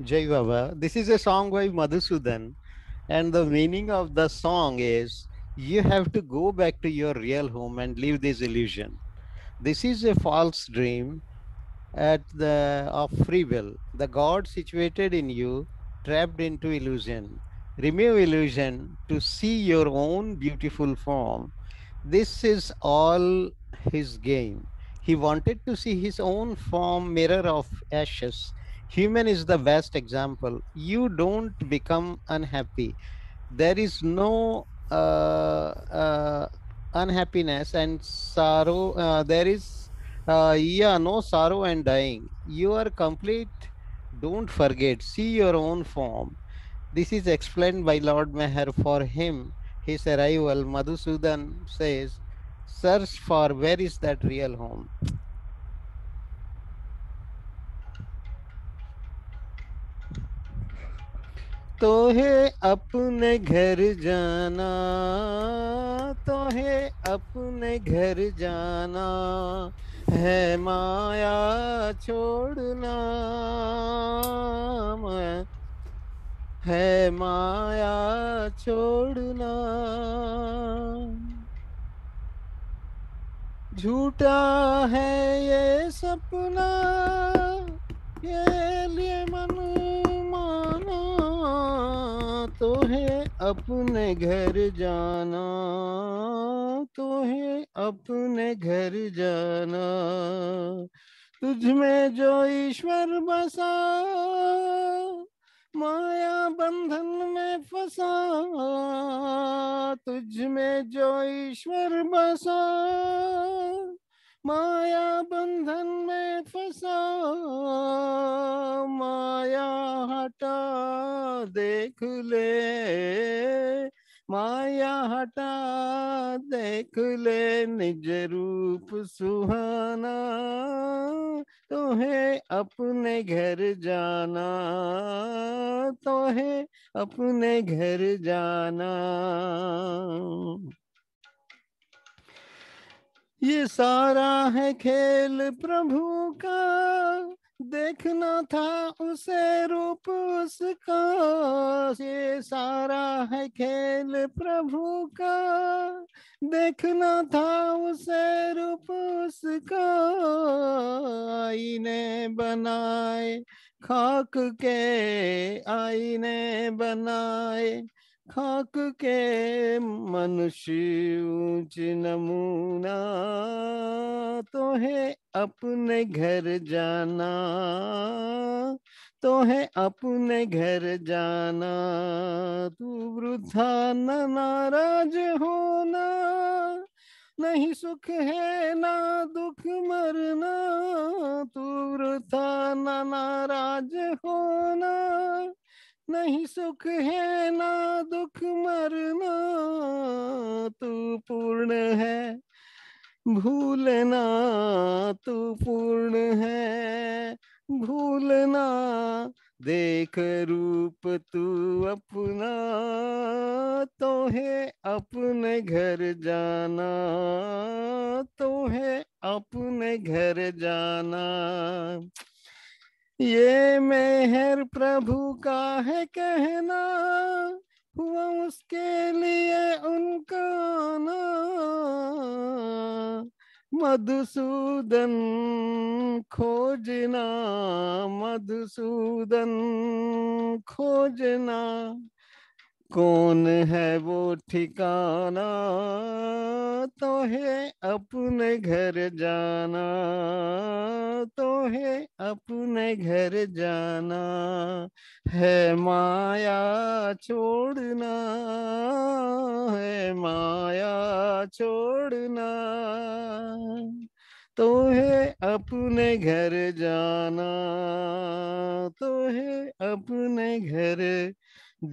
Jai Baba. This is a song by Madhusudan, and the meaning of the song is you have to go back to your real home and leave this illusion. This is a false dream at the of free will. The God situated in you, trapped into illusion. Remove illusion to see your own beautiful form. This is all his game. He wanted to see his own form, mirror of ashes. Human is the best example. You don't become unhappy. There is no uh, uh, unhappiness and sorrow. Uh, there is, uh, yeah, no sorrow and dying. You are complete. Don't forget. See your own form. This is explained by Lord Meher for him. His arrival, Madhusudan says, search for where is that real home. तो है अपने घर जाना तो है अपने घर जाना, है माया छोड़ना, है माया छोड़ना। झूठा है ये सपना, ये लिए मन माना तो है अपने घर जाना तो है अपने घर जाना। तुझ में जो ईश्वर बसा, माया बंधन में फंसा, तुझ में जो ईश्वर बसा माया बंधन में फंसा, माया हटा, देख ले। माया हटा, देख ले निज रूप सुहाना। तो अपने घर जाना तो अपने घर जाना। ये सारा है खेल प्रभु का। देखना था उसे रूप उसका। ये सारा है खेल प्रभु का। देखना था उसे रूप उसका। आईने बनाए, खाक के आईने बनाए। खाक के मनुष्य ऊंच नमूना तो है अपने घर जाना तो है अपने घर जाना, तू वृद्धा न नाराज़ होना, नहीं सुख है ना दुख मरना, तू वृद्धा न नाराज़ होना। नहीं सुख है ना दुख मरना, तू पूर्ण है। भूलना तू पूर्ण है। भूलना देख रूप तू अपना तो है अपने घर जाना तो है अपने घर जाना। ये मेहर प्रभु का है कहना, हुआ उसके लिए उनका ना। मधुसूदन खोजना मधुसूदन खोजना। कौन है वो ठिकाना? तो है अपने घर जाना। तो है अपने घर जाना। है माया छोड़ना। है माया छोड़ना। तो है अपने घर जाना। तो है अपने घर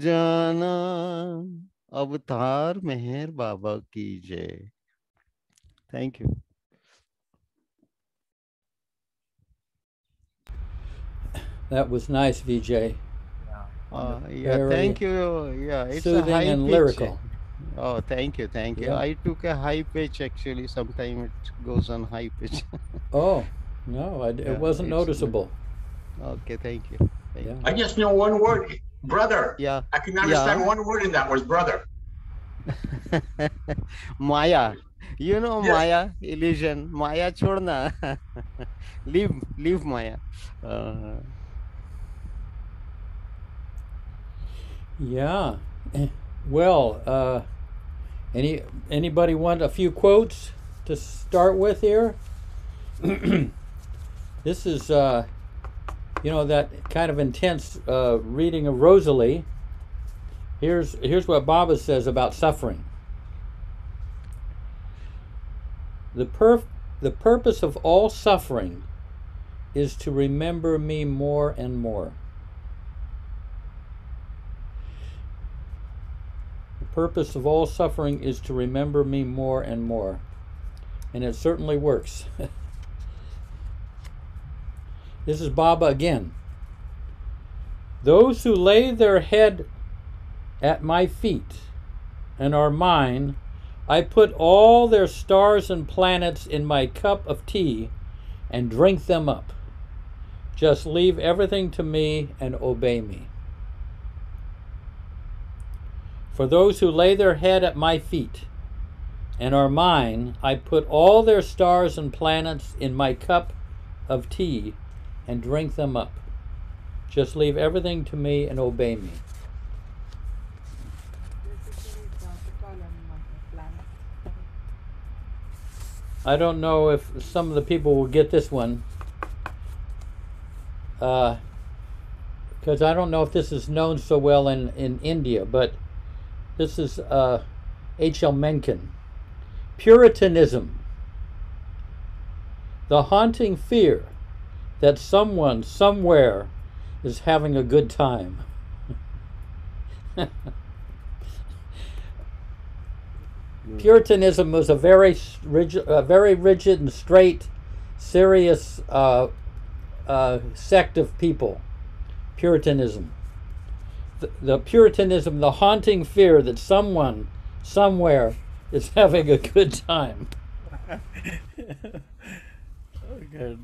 जाना अवतार मेहर बाबा की जय thank you That was nice, Vijay. Uh, yeah, Very thank you. Yeah, it's a Soothing high and pitch. lyrical. Oh, thank you, thank you. Yeah. I took a high pitch actually. Sometimes it goes on high pitch. Oh, no, I, Yeah, it wasn't it's- noticeable. okay, thank you. Yeah. I just know one word, brother. Yeah. I can understand Yeah. one word in that was brother. Maya. You know Yes. Maya, illusion. Maya chhodna. leave, leave Maya. Uh, Yeah. Eh, Well, uh, any anybody want a few quotes to start with here? this is, uh, you know, that kind of intense uh, reading of Rosalie. Here's here's what Baba says about suffering. The perf- the purpose of all suffering is to remember me more and more. The purpose of all suffering is to remember me more and more. And it certainly works. this is Baba again. Those who lay their head at my feet and are mine, I put all their stars and planets in my cup of tea and drink them up. Just leave everything to me and obey me. For those who lay their head at my feet and are mine, I put all their stars and planets in my cup of tea and drink them up. Just leave everything to me and obey me. I don't know if some of the people will get this one. Because I don't know if this is known so well in, in India, but this is uh, H.L. Mencken. Puritanism. The haunting fear that someone somewhere is having a good time. Puritanism was a very rigid, a very rigid and straight, serious uh, uh, sect of people. Puritanism. The, the Puritanism, the haunting fear that someone, somewhere, is having a good time. Good.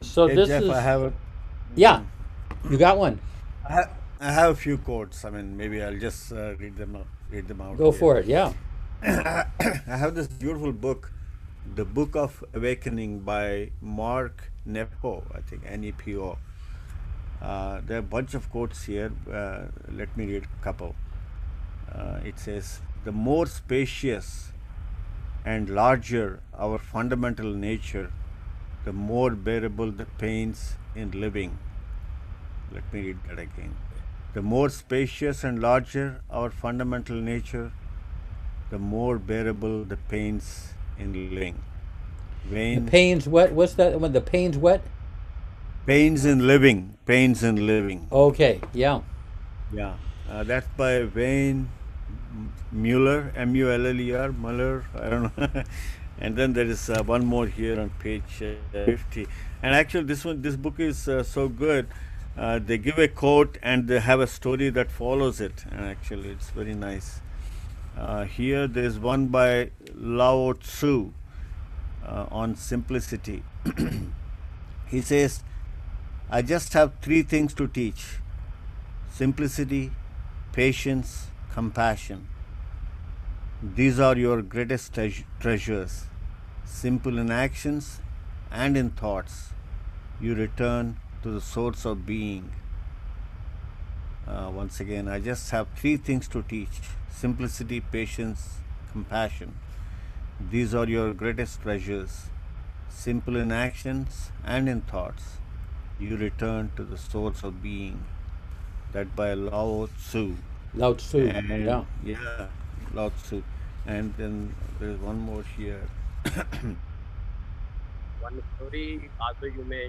So Hey, this Jeff, is I have a, yeah. You got one. I ha- I have a few quotes. I mean, maybe I'll just uh, read them out. Read them out. Go here. for it. Yeah. I have this beautiful book, The Book of Awakening by Mark Nepo, I think, N E P O. Uh, there are a bunch of quotes here. Uh, let me read a couple. Uh, it says, The more spacious and larger our fundamental nature, the more bearable the pains in living. Let me read that again. The more spacious and larger our fundamental nature, the more bearable the pains in living. The pains what? What's that When The pains what? pains in living, pains in living. Okay. Yeah. Yeah, uh, that's by Wayne Mueller, M-U-L-L-E-R, Mueller. I don't know. and then there is uh, one more here on page uh, 50. And actually, this one, this book is uh, so good. Uh, they give a quote and they have a story that follows it. And actually, it's very nice. Uh, here, there's one by Lao Tzu uh, on simplicity. he says, I just have three things to teach simplicity, patience, compassion. These are your greatest treas- treasures. Simple in actions and in thoughts, you return to the source of being. Uh, once again, I just have three things to teach simplicity, patience, compassion. These are your greatest treasures. Simple in actions and in thoughts, you return to the source of being. That by Lao Tzu. Lao Tzu. And Yeah. yeah, Lao Tzu. And then there's one more here. one story also you may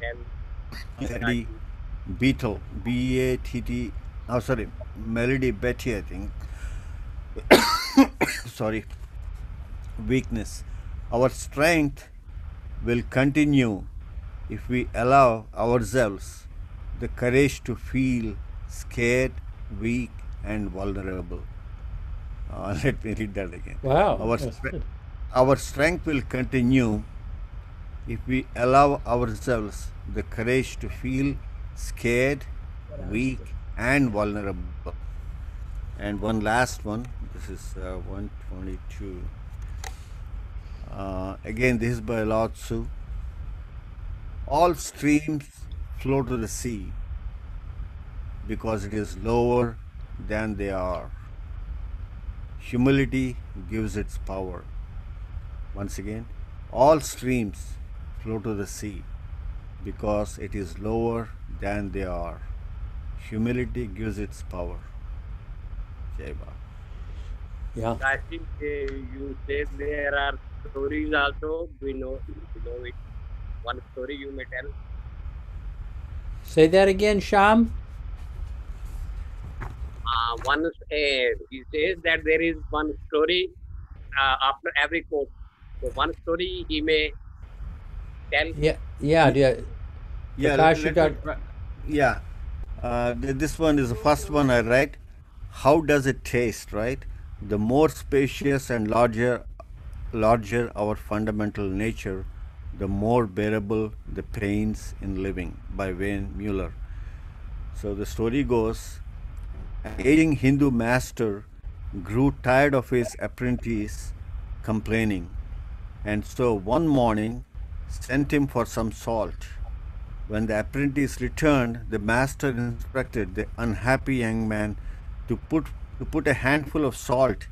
tell Melody Beetle. B A T T. Oh, sorry. Melody Betty, I think. sorry. Weakness. Our strength will continue if we allow ourselves the courage to feel scared, weak, and vulnerable. Uh, let me read that again. Wow. Our, stre- our strength will continue if we allow ourselves the courage to feel scared, weak, and vulnerable. And one last one. This is uh, 122. Uh, again, this is by Lao Tzu. All streams flow to the sea because it is lower than they are. Humility gives its power. Once again, all streams flow to the sea because it is lower than they are. Humility gives its power. Jai Baba. Yeah. I think uh, you said there are stories also. We know, we know it. One story you may tell. Say that again, Sham. Uh, one, uh, he says that there is one story uh, after every quote. So one story he may tell. Yeah. Yeah. yeah. Yeah, let- let me yeah. Uh, this one is the first one I write. How does it taste, right? The more spacious and larger, larger our fundamental nature, the more bearable the pains in living. By Wayne Mueller. So the story goes: an aging Hindu master grew tired of his apprentice complaining, and so one morning sent him for some salt. When the apprentice returned, the master instructed the unhappy young man to put, to put a handful of salt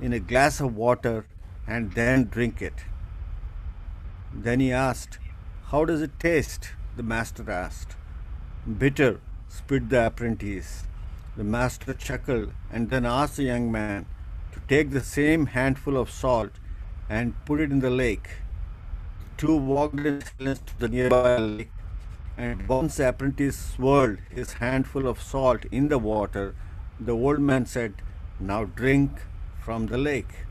in a glass of water and then drink it. Then he asked, How does it taste? The master asked. Bitter, spit the apprentice. The master chuckled and then asked the young man to take the same handful of salt and put it in the lake. The two walked in silence to the nearby lake, and once the apprentice swirled his handful of salt in the water, the old man said, Now drink from the lake.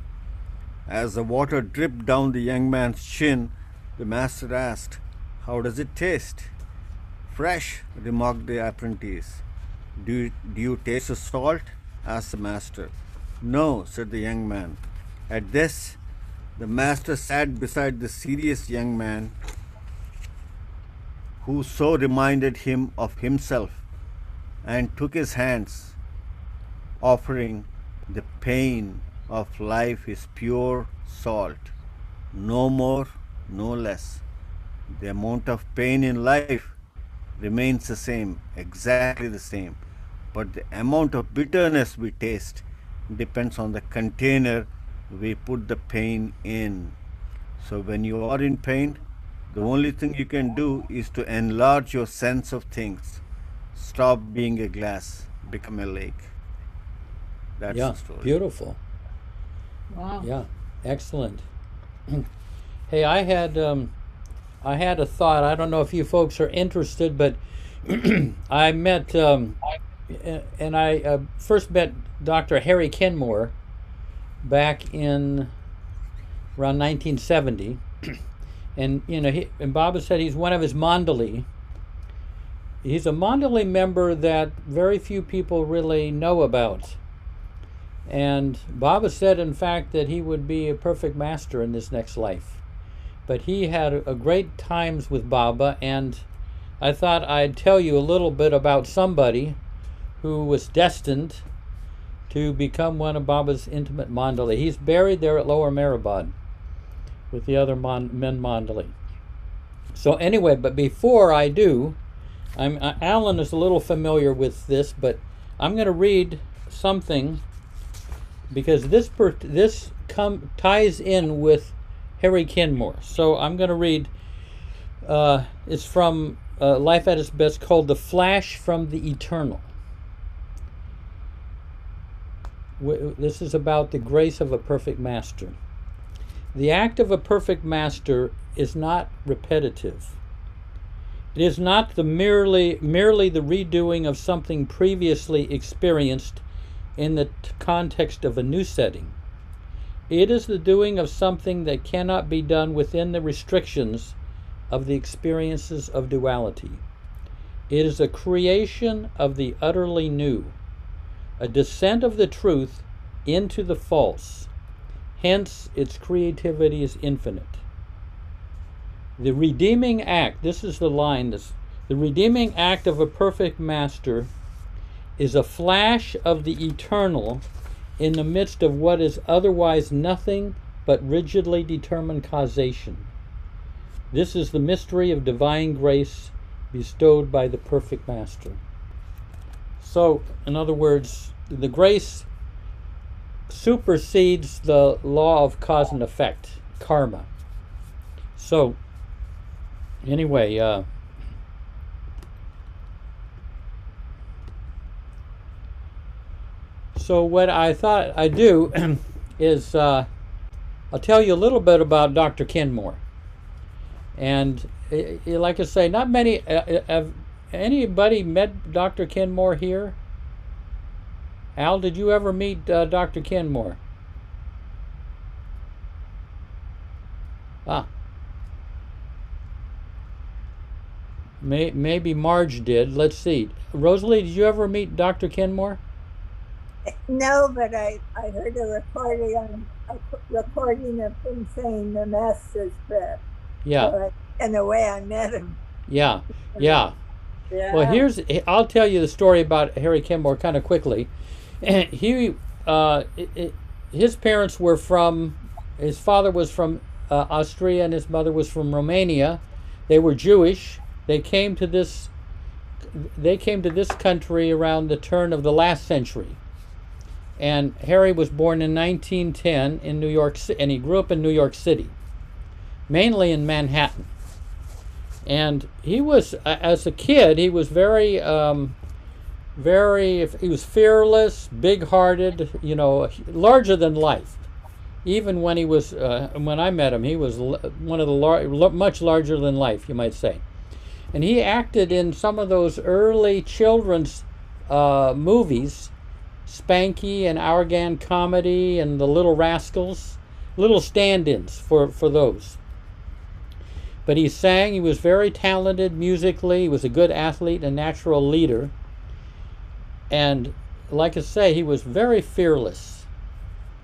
As the water dripped down the young man's chin, the master asked, How does it taste? Fresh, remarked the apprentice. Do you, do you taste the salt? asked the master. No, said the young man. At this, the master sat beside the serious young man who so reminded him of himself and took his hands, offering the pain of life is pure salt, no more, no less. The amount of pain in life remains the same, exactly the same, but the amount of bitterness we taste depends on the container we put the pain in. So when you are in pain, the only thing you can do is to enlarge your sense of things. Stop being a glass, become a lake. That's yeah. the story. Beautiful. Wow. Yeah. Excellent. hey, I had um, I had a thought. I don't know if you folks are interested, but I met um, and I uh, first met Dr. Harry Kenmore back in around 1970, and you know, he, and Baba said he's one of his Mandali. He's a Mandali member that very few people really know about. And Baba said, in fact, that he would be a perfect master in this next life. But he had a, great times with Baba, and I thought I'd tell you a little bit about somebody who was destined to become one of Baba's intimate mandali. He's buried there at Lower Meherabad with the other mon- men mandali. So anyway, but before I do, I'm uh, Alan is a little familiar with this, but I'm going to read something because this per- this come ties in with Harry Kenmore. So I'm going to read. Uh, it's from uh, Life at its Best, called "The Flash from the Eternal." This is about the grace of a perfect master. The act of a perfect master is not repetitive. It is not the merely merely the redoing of something previously experienced in the context of a new setting. It is the doing of something that cannot be done within the restrictions of the experiences of duality. It is a creation of the utterly new, a descent of the truth into the false. Hence, its creativity is infinite. The redeeming act, this is the line that's The redeeming act of a perfect master is a flash of the eternal in the midst of what is otherwise nothing but rigidly determined causation. This is the mystery of divine grace bestowed by the perfect master. So, in other words, the grace supersedes the law of cause and effect, karma. So, anyway, uh, so what I thought I'd do is uh, I'll tell you a little bit about Dr. Kenmore. And eh, eh, like I say, not many. Uh, have anybody met Dr. Kenmore here? Al, did you ever meet uh, Dr. Kenmore? Ah. May, maybe Marge did. Let's see. Rosalie, did you ever meet Dr. Kenmore? No, but I, I heard a recording on a recording of him saying the Master's Prayer. Yeah. So I, in a way, I met him. Yeah. Yeah. Yeah. Well, here's I'll tell you the story about Harry Kenmore kind of quickly. he, uh, i i his parents were from, his father was from uh, Austria and his mother was from Romania. They were Jewish. They came to this, they came to this country around the turn of the last century. And Harry was born in 1910 in New York City, and he grew up in New York City, mainly in Manhattan. And he was as a kid he was very um, very he was fearless big-hearted you know larger than life. Even when he was uh, when i met him he was one of the lar- much larger than life you might say. And he acted in some of those early children's uh, movies spanky and Our Gang comedy and the little rascals little stand-ins for, for those but he sang, he was very talented musically, he was a good athlete, a natural leader. And like I say, he was very fearless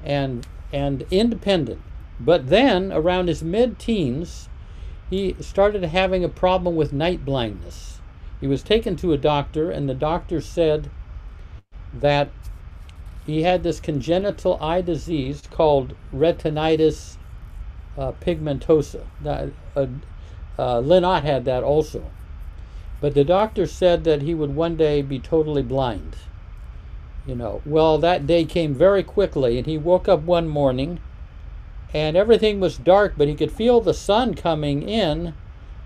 and and independent. But then around his mid-teens, he started having a problem with night blindness. He was taken to a doctor and the doctor said that he had this congenital eye disease called retinitis uh, pigmentosa. Uh, uh, Lynn Ott had that also. But the doctor said that he would one day be totally blind. You know, well, that day came very quickly, and he woke up one morning and everything was dark, but he could feel the sun coming in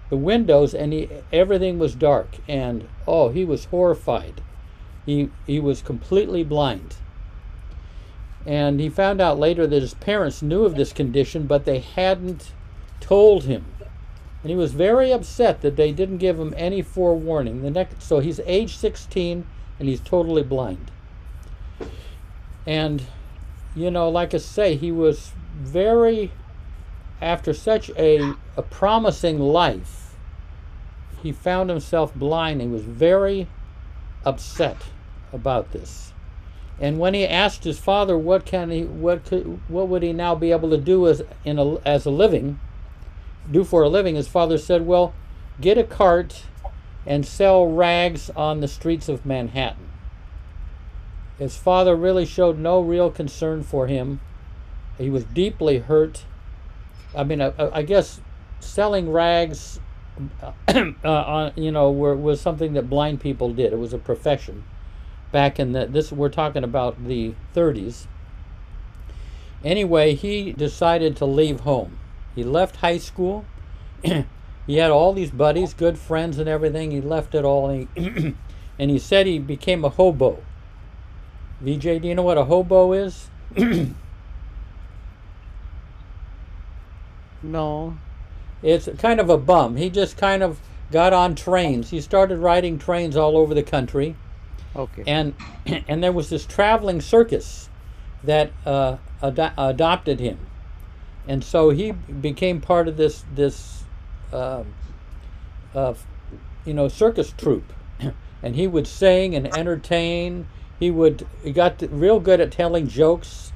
the windows, and he, everything was dark. And oh, he was horrified. He, he was completely blind. And he found out later that his parents knew of this condition, but they hadn't told him and he was very upset that they didn't give him any forewarning. The next, so he's age 16 and he's totally blind. And, you know, like I say, he was very, after such a, a promising life, he found himself blind. He was very upset about this. And when he asked his father what can he what could what would he now be able to do as in a, as a living, do for a living, his father said, Well, get a cart and sell rags on the streets of Manhattan. His father really showed no real concern for him. He was deeply hurt. I mean, I, I guess selling rags, uh, on, you know, were, was something that blind people did. It was a profession. Back in the this, we're talking about the 30s. Anyway, he decided to leave home he left high school. he had all these buddies, good friends, and everything. He left it all, and he, and he said he became a hobo. VJ, do you know what a hobo is? no. It's kind of a bum. He just kind of got on trains. He started riding trains all over the country. Okay. And and there was this traveling circus that uh, ad- adopted him and so he became part of this this uh, uh, you know circus troupe, and he would sing and entertain. He would he got real good at telling jokes,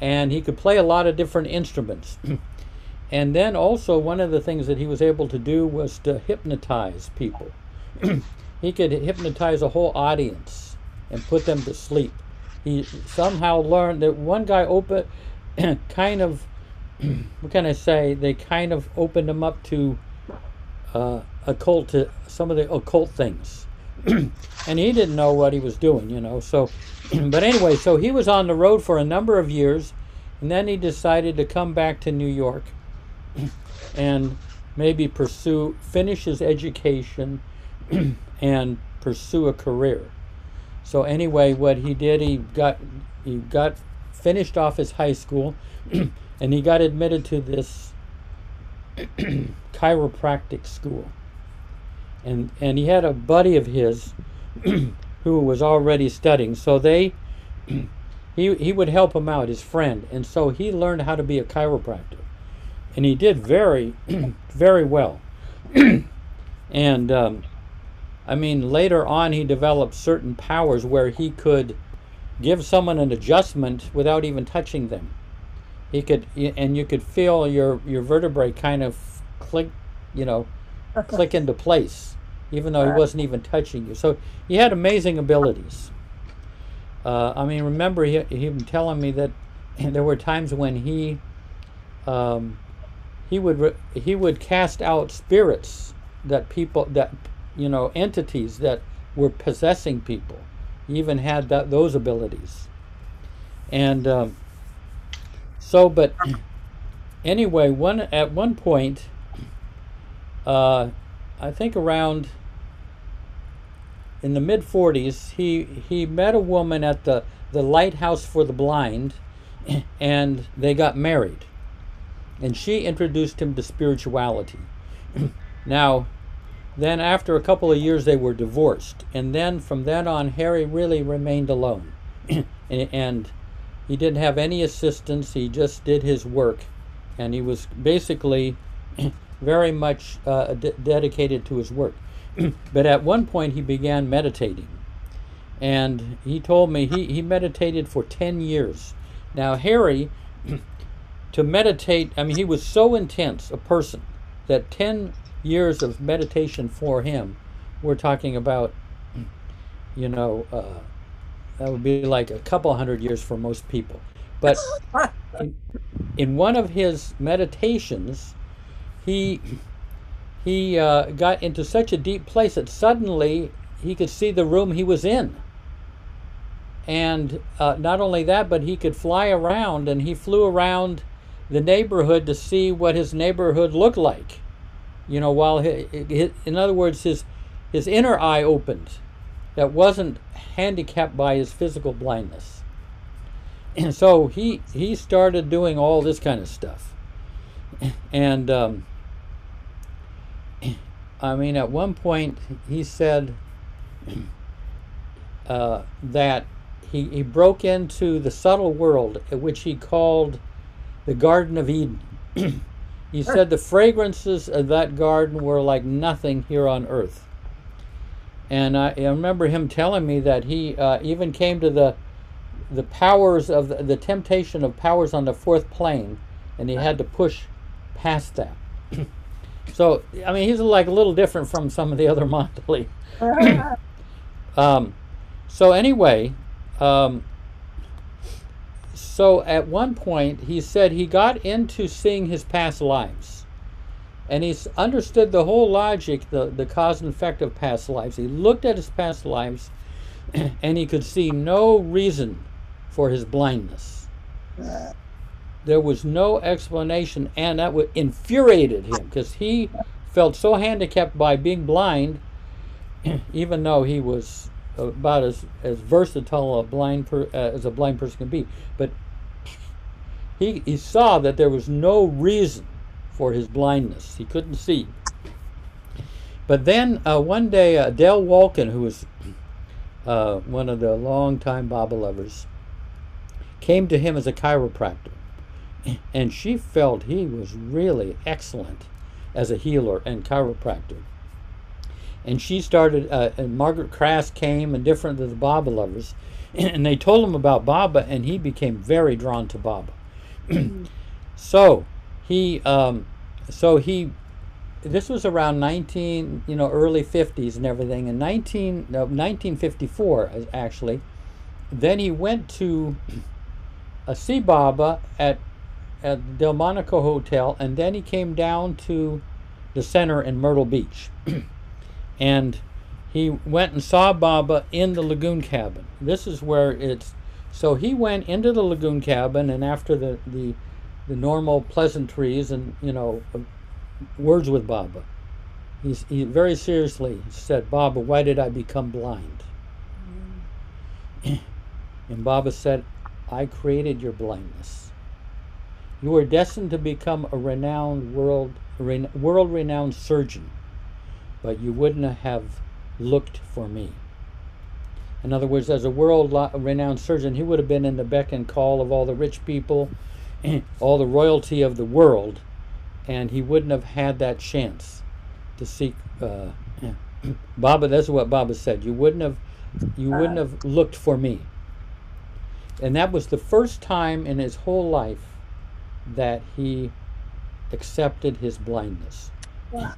and he could play a lot of different instruments. and then also one of the things that he was able to do was to hypnotize people he could hypnotize a whole audience and put them to sleep. He somehow learned that one guy opened, kind of, what can I say? They kind of opened him up to uh, occult, some of the occult things, and he didn't know what he was doing, you know. So, but anyway, so he was on the road for a number of years, and then he decided to come back to New York, and maybe pursue, finish his education, and pursue a career. So anyway, what he did, he got he got finished off his high school, and he got admitted to this chiropractic school. And and he had a buddy of his who was already studying, so they he he would help him out, his friend, and so he learned how to be a chiropractor, and he did very very well. and um, I mean, later on, he developed certain powers where he could give someone an adjustment without even touching them. He could, and you could feel your your vertebrae kind of click, you know, click into place, even though he wasn't even touching you. So he had amazing abilities. Uh, I mean, remember he he been telling me that there were times when he um, he would he would cast out spirits that people that you know entities that were possessing people he even had that, those abilities. And um, so but anyway one at one point uh, i think around in the mid 40s he he met a woman at the the lighthouse for the blind and they got married. And she introduced him to spirituality. Now then, after a couple of years, they were divorced. And then from then on, Harry really remained alone. and he didn't have any assistance, he just did his work. And he was basically very much uh, dedicated to his work. but at one point, he began meditating. And he told me he, he meditated for 10 years. Now, Harry, to meditate, I mean, he was so intense a person that 10 years of meditation for him, we're talking about, you know, uh, that would be like a couple hundred years for most people. But in, in one of his meditations, he he uh, got into such a deep place that suddenly he could see the room he was in. And uh, not only that, but he could fly around, and he flew around the neighborhood to see what his neighborhood looked like you know, while in other words, his his inner eye opened, that wasn't handicapped by his physical blindness, and so he he started doing all this kind of stuff, and um, I mean, at one point he said uh, that he he broke into the subtle world, which he called the Garden of Eden. He said the fragrances of that garden were like nothing here on earth. And I, I remember him telling me that he uh, even came to the the powers of the, the, temptation of powers on the fourth plane, and he had to push past that. so I mean, he's like a little different from some of the other Mandali. um, so anyway, um, so at one point, he said he got into seeing his past lives. And he's understood the whole logic, the, the cause and effect of past lives. He looked at his past lives and he could see no reason for his blindness. There was no explanation, and that infuriated him because he felt so handicapped by being blind, even though he was about as, as versatile a blind per, uh, as a blind person can be. But he, he saw that there was no reason for his blindness. He couldn't see. But then uh, one day, uh, Dale Walken, who was uh, one of the longtime Baba lovers, came to him as a chiropractor. And she felt he was really excellent as a healer and chiropractor. And she started, uh, and Margaret Craske came, and different of the Baba lovers, and they told him about Baba, and he became very drawn to Baba. so he um, so he this was around 19, you know, early 50s and everything. In 19, no, 1954, actually, then he went to a see Baba at at Delmonico Hotel, and then he came down to the center in Myrtle Beach, and he went and saw Baba in the lagoon cabin. This is where it's. So he went into the lagoon cabin, and after the the, the normal pleasantries and you know uh, words with Baba, he's, he very seriously said, "Baba, why did I become blind?" and Baba said, "I created your blindness. You were destined to become a renowned world world renowned surgeon, but you wouldn't have looked for me." In other words, as a world renowned surgeon, he would have been in the beck and call of all the rich people, all the royalty of the world, and he wouldn't have had that chance to seek uh, Baba. That's what Baba said. You wouldn't have, you wouldn't have looked for me. And that was the first time in his whole life that he accepted his blindness. Yeah.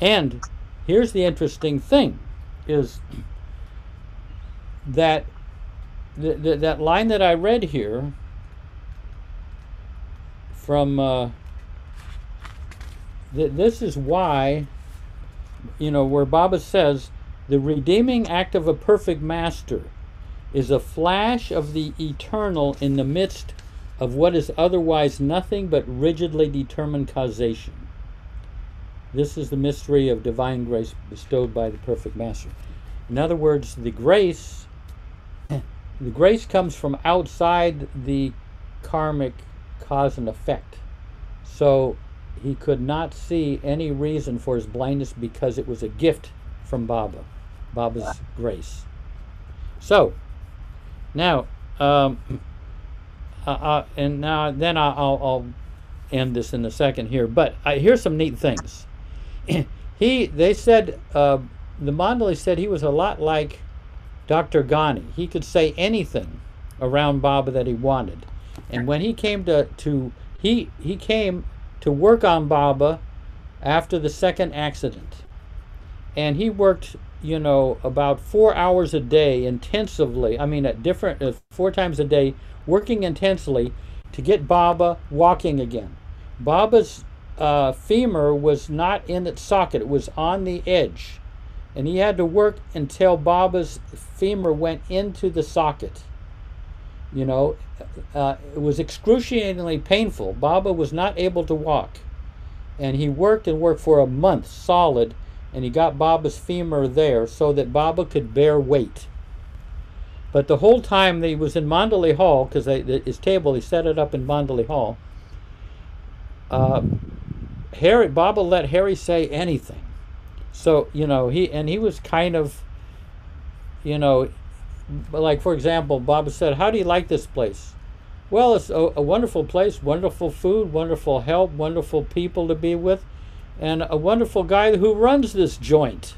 And here's the interesting thing: is that th- th- that line that I read here from uh, th- this is why you know where Baba says the redeeming act of a perfect master is a flash of the eternal in the midst of what is otherwise nothing but rigidly determined causation. This is the mystery of divine grace bestowed by the perfect master. In other words, the grace the grace comes from outside the karmic cause and effect. So he could not see any reason for his blindness because it was a gift from Baba, Baba's grace. So now, um, uh, uh, and now then I'll, I'll, end this in a second here. But uh, here's some neat things. he they said uh, the Mandali said he was a lot like Dr. Ghani. He could say anything around Baba that he wanted. And when he came to, to he he came to work on Baba after the second accident. And he worked, you know, about four hours a day intensively. I mean, at different, uh, four times a day, working intensely to get Baba walking again. Baba's uh, femur was not in its socket, it was on the edge. And he had to work until Baba's femur went into the socket. You know, uh, it was excruciatingly painful. Baba was not able to walk. And he worked and worked for a month solid, and he got Baba's femur there so that Baba could bear weight. But the whole time that he was in Mandali Hall, because his table, he set it up in Mandali Hall, uh, Harry, Bob will let Harry say anything. So, you know, he, and he was kind of, you know, like for example, Bob said, How do you like this place? Well, it's a, a wonderful place, wonderful food, wonderful help, wonderful people to be with, and a wonderful guy who runs this joint.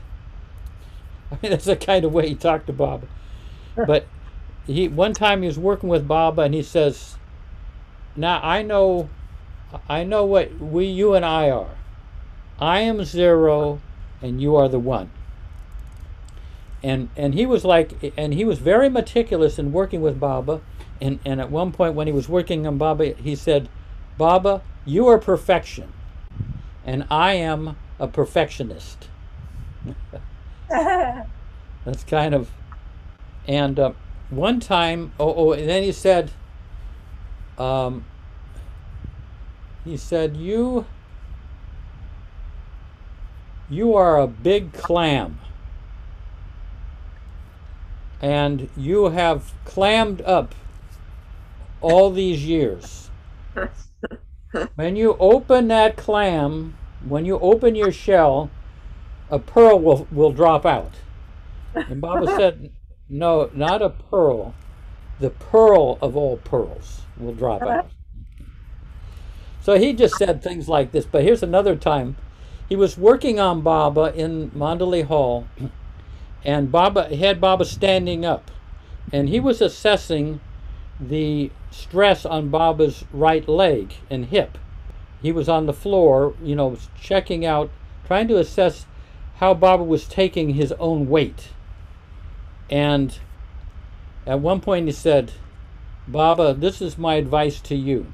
I mean, that's the kind of way he talked to Baba. But he one time he was working with Bob, and he says, Now I know I know what we you and I are. I am zero and you are the one. And and he was like and he was very meticulous in working with Baba. And and at one point when he was working on Baba, he said, Baba, you are perfection. And I am a perfectionist. That's kind of and uh, one time, oh, oh, and then he said, um, he said, you, you are a big clam, and you have clammed up all these years. when you open that clam, when you open your shell, a pearl will, will drop out. And Baba said, no, not a pearl. The pearl of all pearls will drop uh-huh. out. So he just said things like this. But here's another time. He was working on Baba in Mandali Hall, and Baba had Baba standing up, and he was assessing the stress on Baba's right leg and hip. he was on the floor, you know, checking out, trying to assess how Baba was taking his own weight. And at one point he said, Baba, this is my advice to you.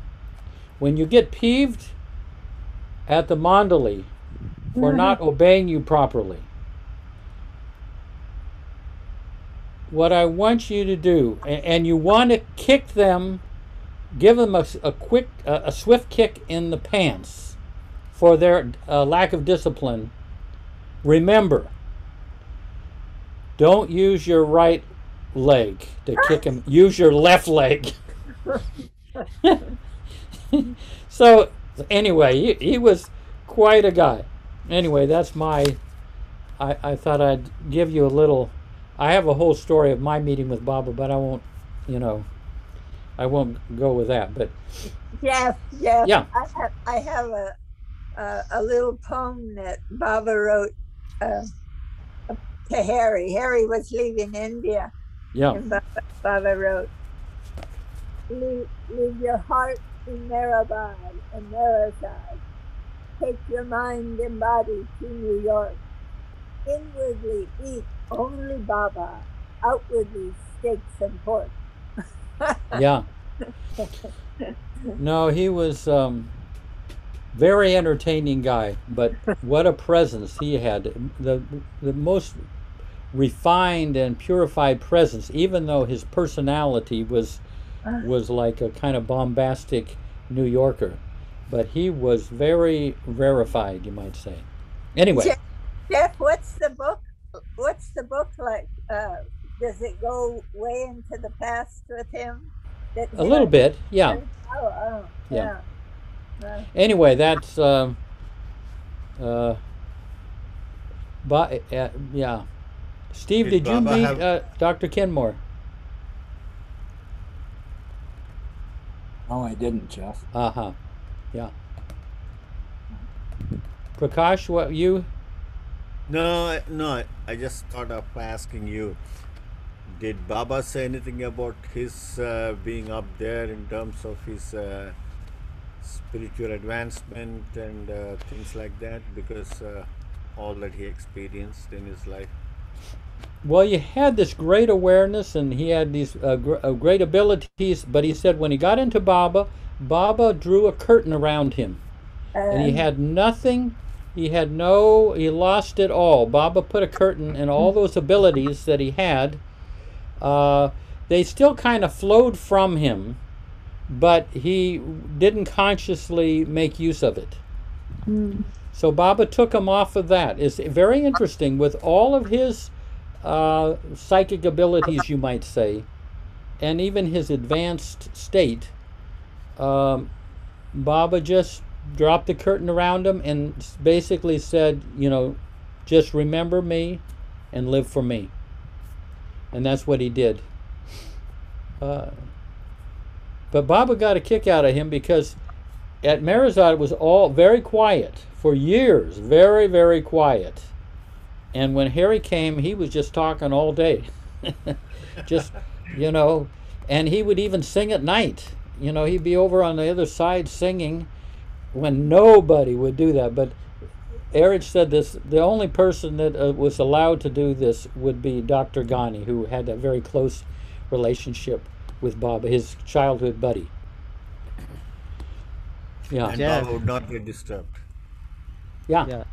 When you get peeved at the Mandali for not obeying you properly, what I want you to do, a- and you want to kick them, give them a, a quick, a, a swift kick in the pants for their uh, lack of discipline. Remember, don't use your right leg to kick him. Use your left leg. so anyway, he, he was quite a guy. Anyway, that's my. I, I thought I'd give you a little. I have a whole story of my meeting with Baba, but I won't, you know, I won't go with that. But Jeff, Jeff. Yeah. I have, I have a, a, a little poem that Baba wrote uh, to Harry. Harry was leaving India, yeah, and Baba, Baba wrote, leave, leave your heart Meherabad and Meherazad. Take your mind and body to New York. Inwardly eat only Baba. Outwardly steaks and pork. yeah. No, he was um, very entertaining guy, but what a presence he had. The the most refined and purified presence, even though his personality was was like a kind of bombastic New Yorker, but he was very rarefied, you might say. Anyway, Jeff, Jeff, what's the book? What's the book like? Uh, does it go way into the past with him? That a little bit, yeah. Oh, oh, Yeah. yeah. Uh, Anyway, that's um, uh, but uh, yeah. Steve, Did did, you Baba meet have- uh, Dr. Kenmore? No, I didn't, Jeff. Uh huh. Yeah. Prakash, what you? No, I- no. I- I just thought of asking you. Did Baba say anything about his uh, being up there in terms of his uh, spiritual advancement and uh, things like that? Because uh, all that he experienced in his life. Well, you had this great awareness, and he had these uh, gr- uh, great abilities. But he said when he got into Baba, Baba drew a curtain around him. and he had nothing he had no he lost it all baba put a curtain and all those abilities that he had uh, they still kind of flowed from him but he didn't consciously make use of it Mm. so baba took him off of that it's very interesting with all of his uh, psychic abilities you might say and even his advanced state um, Baba just dropped the curtain around him and basically said, you know, just remember me and live for me. And that's what he did. Uh, but Baba got a kick out of him because at Meherazad it was all very quiet for years, very, very quiet. And when Harry came, he was just talking all day. just, you know, and he would even sing at night. You know, he'd be over on the other side singing when nobody would do that. But Eruch said this the only person that uh, was allowed to do this would be Dr. Ghani, who had a very close relationship with Bob, his childhood buddy. Yeah, And Yeah. Baba would not get disturbed. yeah, Yeah,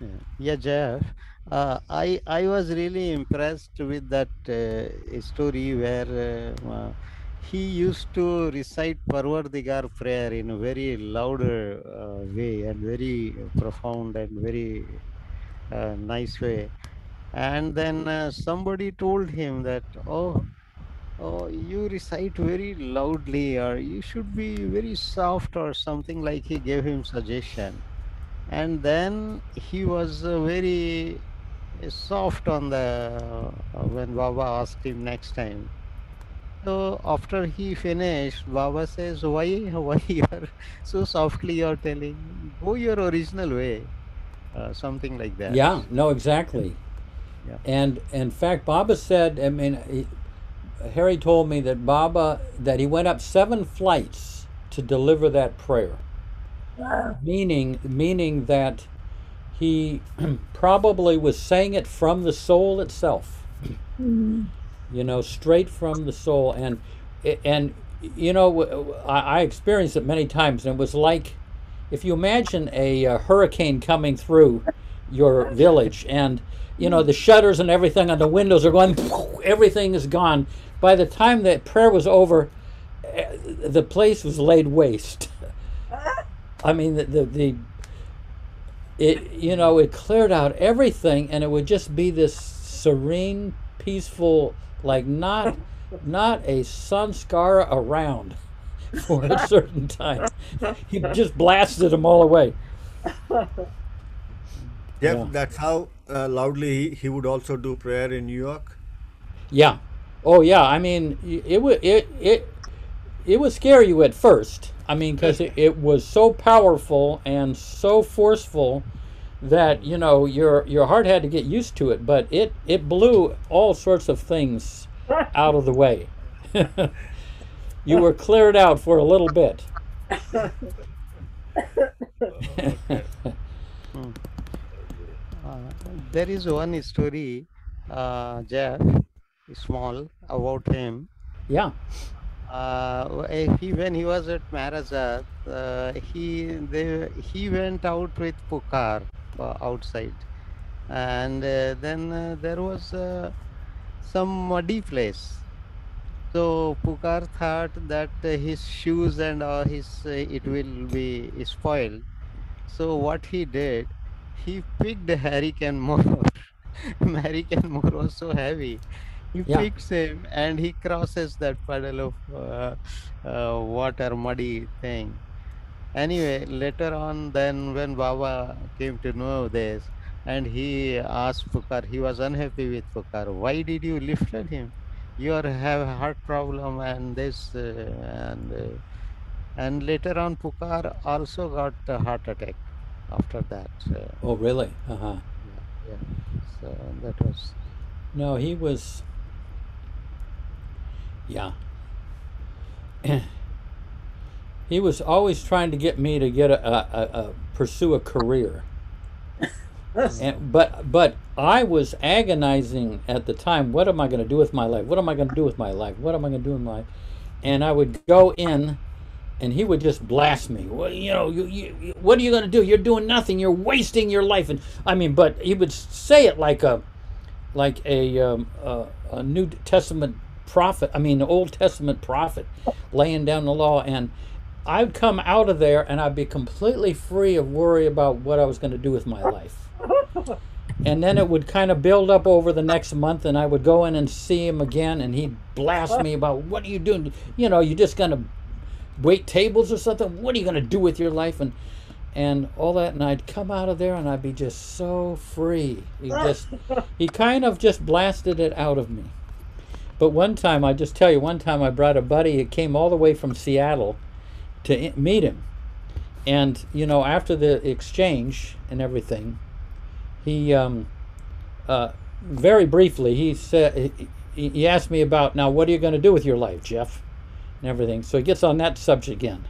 yeah, yeah, Jeff. Uh, I I was really impressed with that uh, story where uh, he used to recite Parvardigar prayer in a very louder uh, way and very profound and very uh, nice way. And then somebody told him that, oh, oh, you recite very loudly, or you should be very soft, or something like. He gave him suggestion and then he was very uh, soft on the uh, when baba asked him next time so after he finished baba says why why you are so softly you're telling go your original way uh, something like that yeah. No, exactly. Yeah. And in fact, Baba said, I mean, he, Harry told me that Baba that he went up seven flights to deliver that prayer. Wow. meaning meaning that he probably was saying it from the soul itself. Mhm. you know straight from the soul. And and you know I experienced it many times. And it was like if you imagine a, uh hurricane coming through your village and you know the shutters and everything on the windows are going everything is gone. By the time that prayer was over eh, the place was laid waste. I mean the, the, the it you know it cleared out everything and it would just be this serene peaceful like not not a sanskara around for a certain time he just blasted them all away Jeff, Yeah. that's how uh, loudly he, he would also do prayer in New York. yeah oh yeah i mean it would it it it would scare you at first. I mean because it, it was so powerful and so forceful that you know your your heart had to get used to it but it it blew all sorts of things out of the way. You were cleared out for a little bit. Uh, there is one story, uh, Jeff, small, about him. yeah Uh, he, when he was at Meherazad, uh, he they, he went out with Pukar uh, outside, and uh, then uh, there was uh, some muddy place. So Pukar thought that his shoes and his it will be spoiled. So what he did, he picked Harry Kenmore. Hurricane Moore was so heavy. He Yeah. picks him and he crosses that puddle of uh, uh, water, muddy thing. Anyway, later on, then when Baba came to know this, and he asked Pukar, he was unhappy with Pukar. Why did you lifted him? You are have heart problem and this uh, and uh, and later on Pukar also got a heart attack after that. Uh, oh really uh-huh yeah, yeah. So that was No, he was. Yeah. he was always trying to get me to get a, a, a, a pursue a career. And, but but I was agonizing at the time. What am I going to do with my life? What am I going to do with my life? What am I going to do with my life? And I would go in, and he would just blast me. Well, you know, you, you, what are you going to do? You're doing nothing. You're wasting your life. And I mean, but he would say it like a like a, um, a, a New Testament prophet, I mean, the Old Testament prophet laying down the law. And I'd come out of there and I'd be completely free of worry about what I was going to do with my life. And then it would kind of build up over the next month, and I would go in and see him again, and he'd blast me about what are you doing? You know, you're just going to wait tables or something? What are you going to do with your life? And and all that and I'd come out of there and I'd be just so free. He just he kind of just blasted it out of me. But one time I just tell you one time I brought a buddy that came all the way from Seattle to meet him. And you know after the exchange and everything he um uh very briefly he said he, asked me about now what are you going to do with your life, Jeff? And everything. So he gets on that subject again.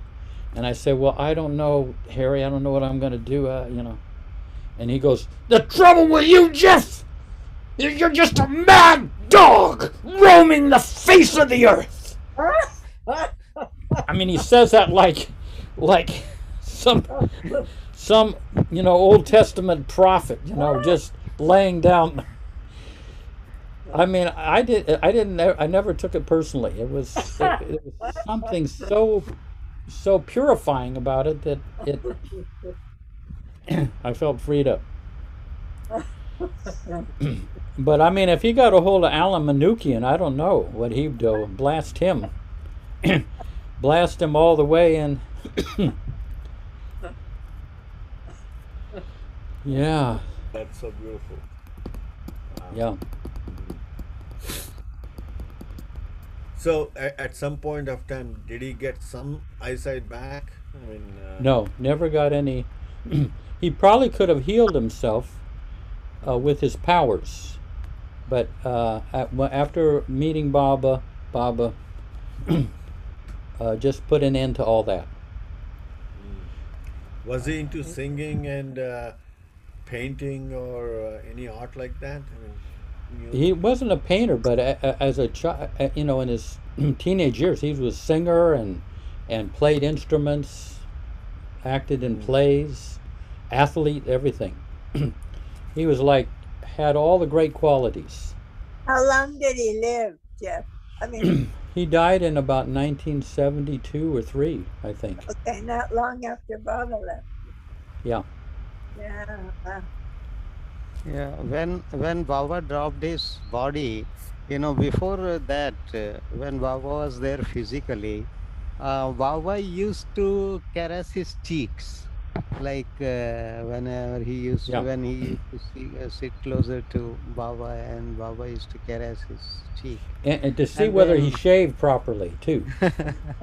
And I say, Well, I don't know, Harry. I don't know what I'm going to do, uh, you know. And he goes, The trouble with you, Jeff, you're just a mad dog roaming the face of the earth. I mean, he says that like, like some, some, you know, Old Testament prophet, you know, just laying down. I mean, I did. I didn't. I never took it personally. It was. It, it was something so so purifying about it that it I felt freed up. but I mean, if he got a hold of Alan Manukian, I don't know what he'd do. Blast him, blast him all the way, and yeah, That's so beautiful. yeah. So at, at some point of time, did he get some eyesight back? I mean, uh, No, never got any. he probably could have healed himself uh, with his powers, but uh, at, after meeting Baba, Baba uh, just put an end to all that. Was he into singing and uh, painting or uh, any art like that? I mean, He wasn't a painter, but as a child, you know, in his teenage years, he was a singer and and played instruments, acted in plays, athlete, everything. he was like had all the great qualities. How long did he live, Jeff? I mean, He died in about 1972 or three, I think. okay, not long after Baba left. Yeah. Yeah. Yeah, when when Baba dropped his body, you know, before that, uh, when Baba was there physically, uh, Baba used to caress his cheeks, like uh, whenever he used Yeah. to, when he used to see, uh, sit closer to Baba, and Baba used to caress his cheek. And, and to see And whether he shaved properly too.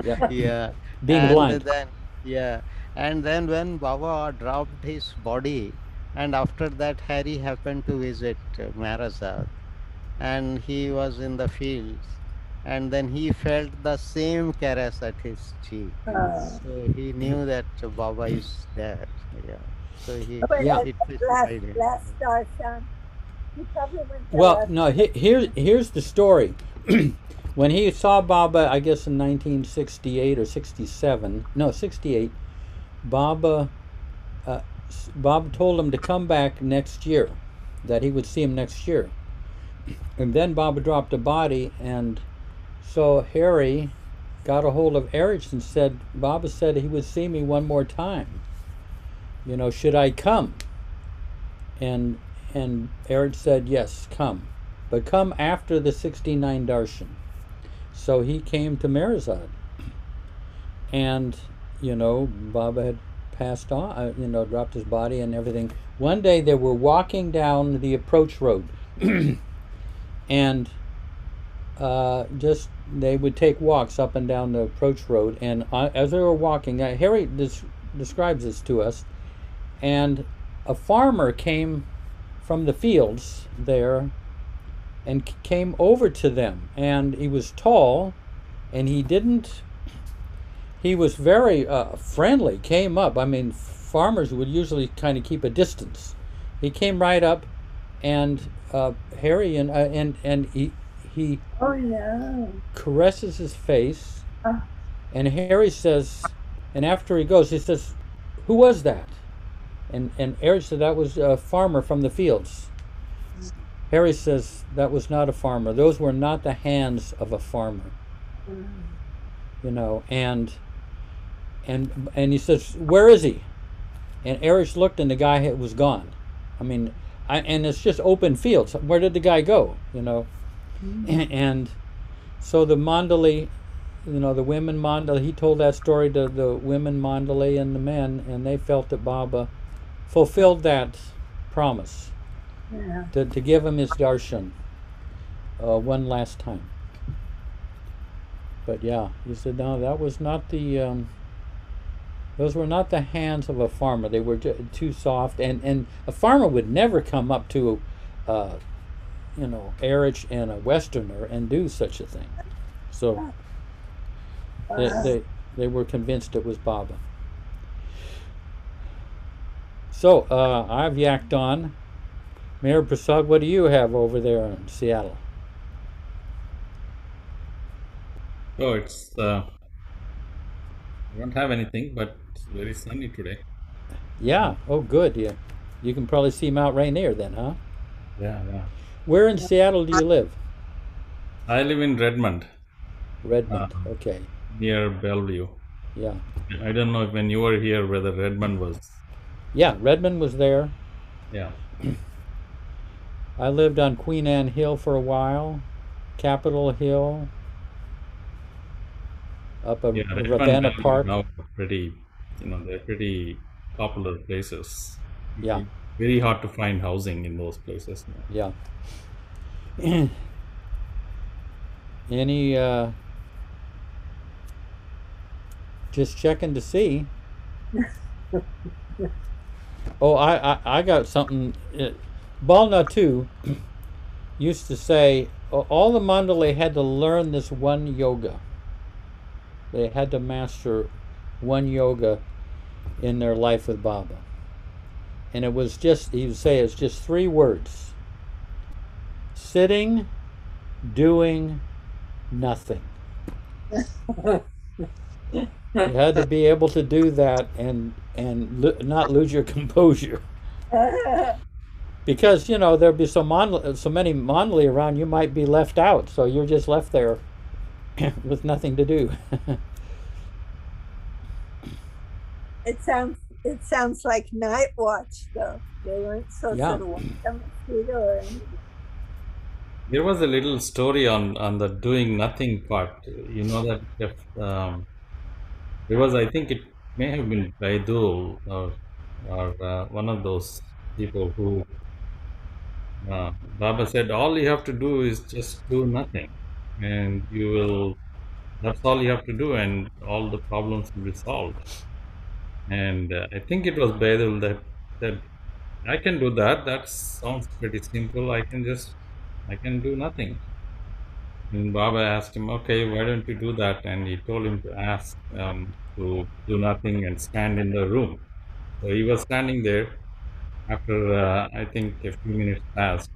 Yeah. yeah. Being and blind. Then, yeah, and then when Baba dropped his body, and after that Harry happened to visit Meherazad, and he was in the fields, and then he felt the same caress at his cheek. Oh. So he knew that Baba is there. Yeah. So he, But Yeah. he that last, testified him. last darshan, he probably went Well, no. He, here, here's the story. when he saw Baba, I guess in 1968 or 67, no, 68, Baba, uh, Bob told him to come back next year, that he would see him next year. And then Baba dropped a body, and so Harry got a hold of Eruch and said, Baba said he would see me one more time. You know, should I come? And and Eruch said, Yes, come. But come after the 69 darshan. So he came to Meherazad. And, you know, Baba had passed on, uh, you know, dropped his body and everything. One day they were walking down the approach road. and uh, just they would take walks up and down the approach road. And uh, as they were walking, uh, Harry des- describes this to us. And a farmer came from the fields there and c- came over to them. And he was tall and he didn't, he was very uh, friendly, came up. I mean, farmers would usually kind of keep a distance. He came right up and uh, Harry and, uh, and, and he, he Oh no. caresses his face, Ah. and Harry says, and after he goes, he says, "Who was that?" And and Harry said that was a farmer from the fields. Harry says that was not a farmer. Those were not the hands of a farmer. You know, and and and he says, "Where is he?" And Eruch looked, and the guy was gone. I mean, I, and it's just open fields. Where did the guy go? You know, and so the Mandali, you know, the women Mandali, he told that story to the women Mandali and the men, and they felt that Baba fulfilled that promise Yeah. to, to give him his darshan uh, one last time. But yeah, he said, no, that was not the, um, those were not the hands of a farmer. They were too soft, and, and a farmer would never come up to, uh, you know, Eruch and a Westerner and do such a thing. So they, they, they were convinced it was Baba. So uh, I've yacked on. Mayor Prasad, what do you have over there in Seattle? Oh, it's uh, I don't have anything, but it's very sunny today. Yeah. Oh, good. Yeah. You can probably see Mount Rainier then, huh? Yeah, yeah. Where in Seattle do you live? I live in Redmond, Redmond. Uh, Okay. near Bellevue. Yeah. I don't know if when you were here whether Redmond was. Yeah. Redmond was there. Yeah. I lived on Queen Anne Hill for a while, Capitol Hill, up a Yeah, Ravenna Park. Now pretty, you know, they're pretty popular places. Yeah. Very hard to find housing in those places. now. Yeah. Any uh just checking to see. oh, I, I I got something. Uh, Balna too used to say all the Mandali had to learn this one yoga. They had to master one yoga, in their life with Baba. And it was just, he would say it's just three words. Sitting, doing, nothing. you had to be able to do that and and lo- not lose your composure. Because you know there'd be so mon- so many monly around you might be left out. So you're just left there with nothing to do. It sounds it sounds like night watch though. They weren't supposed Yeah. to watch a mosquito or anything. There was a little story on on the doing nothing part. You know that if, um, there was, I think it may have been Baidul or or uh, one of those people who uh, Baba said all you have to do is just do nothing, and you will. That's all you have to do, and all the problems will be solved. And uh, I think it was Baidul that said, "I can do that. That sounds pretty simple. I can just I can do nothing. And Baba asked him, okay, why don't you do that? And he told him to ask um, to do nothing and stand in the room. So he was standing there. After uh, I think a few minutes passed,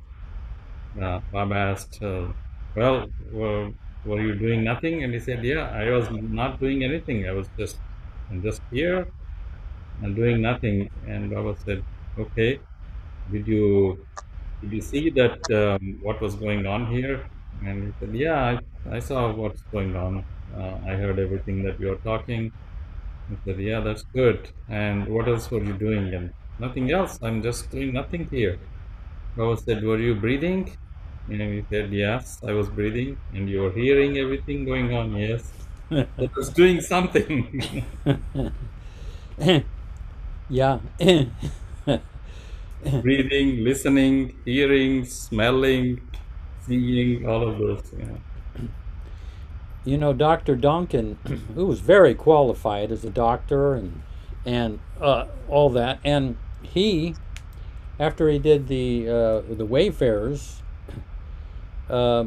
uh, Baba asked, uh, well, were, were you doing nothing? And he said, yeah, I was not doing anything. I was just, I'm just here and doing nothing. And Baba said, okay, did you did you see that um, what was going on here? And he said, yeah, I, I saw what's going on. Uh, I heard everything that you are talking. He said, yeah, that's good. And what else were you doing? And nothing else. I'm just doing nothing here. Baba said, were you breathing? And he said, yes, I was breathing. And you were hearing everything going on? Yes. I was doing something. yeah breathing, listening, hearing, smelling, seeing, all of those. You know. you know dr Donkin, who was very qualified as a doctor and and uh, all that and he after he did the uh, the wayfarers uh,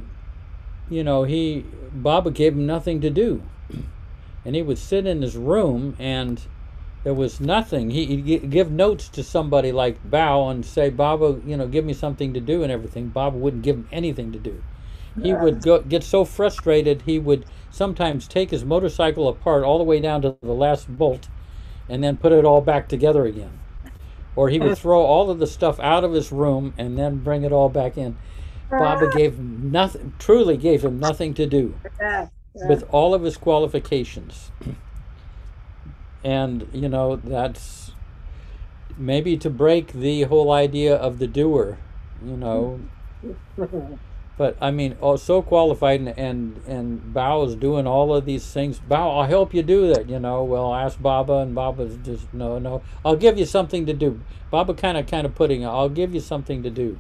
you know he baba gave him nothing to do and he would sit in his room and there was nothing. He, he'd give notes to somebody like Bhau and say baba you know give me something to do and everything. Baba wouldn't give him anything to do. He would go, get so frustrated he would sometimes take his motorcycle apart all the way down to the last bolt and then put it all back together again. Or he would throw all of the stuff out of his room and then bring it all back in. Baba gave him nothing truly gave him nothing to do Yeah, yeah. with all of his qualifications and you know that's maybe to break the whole idea of the doer you know but I mean, oh, so qualified, and and, and Bhau is doing all of these things. Bhau, I'll help you do that. You know, well, ask Baba, and Baba's just no, no. I'll give you something to do. Baba kind of kind of putting, I'll give you something to do.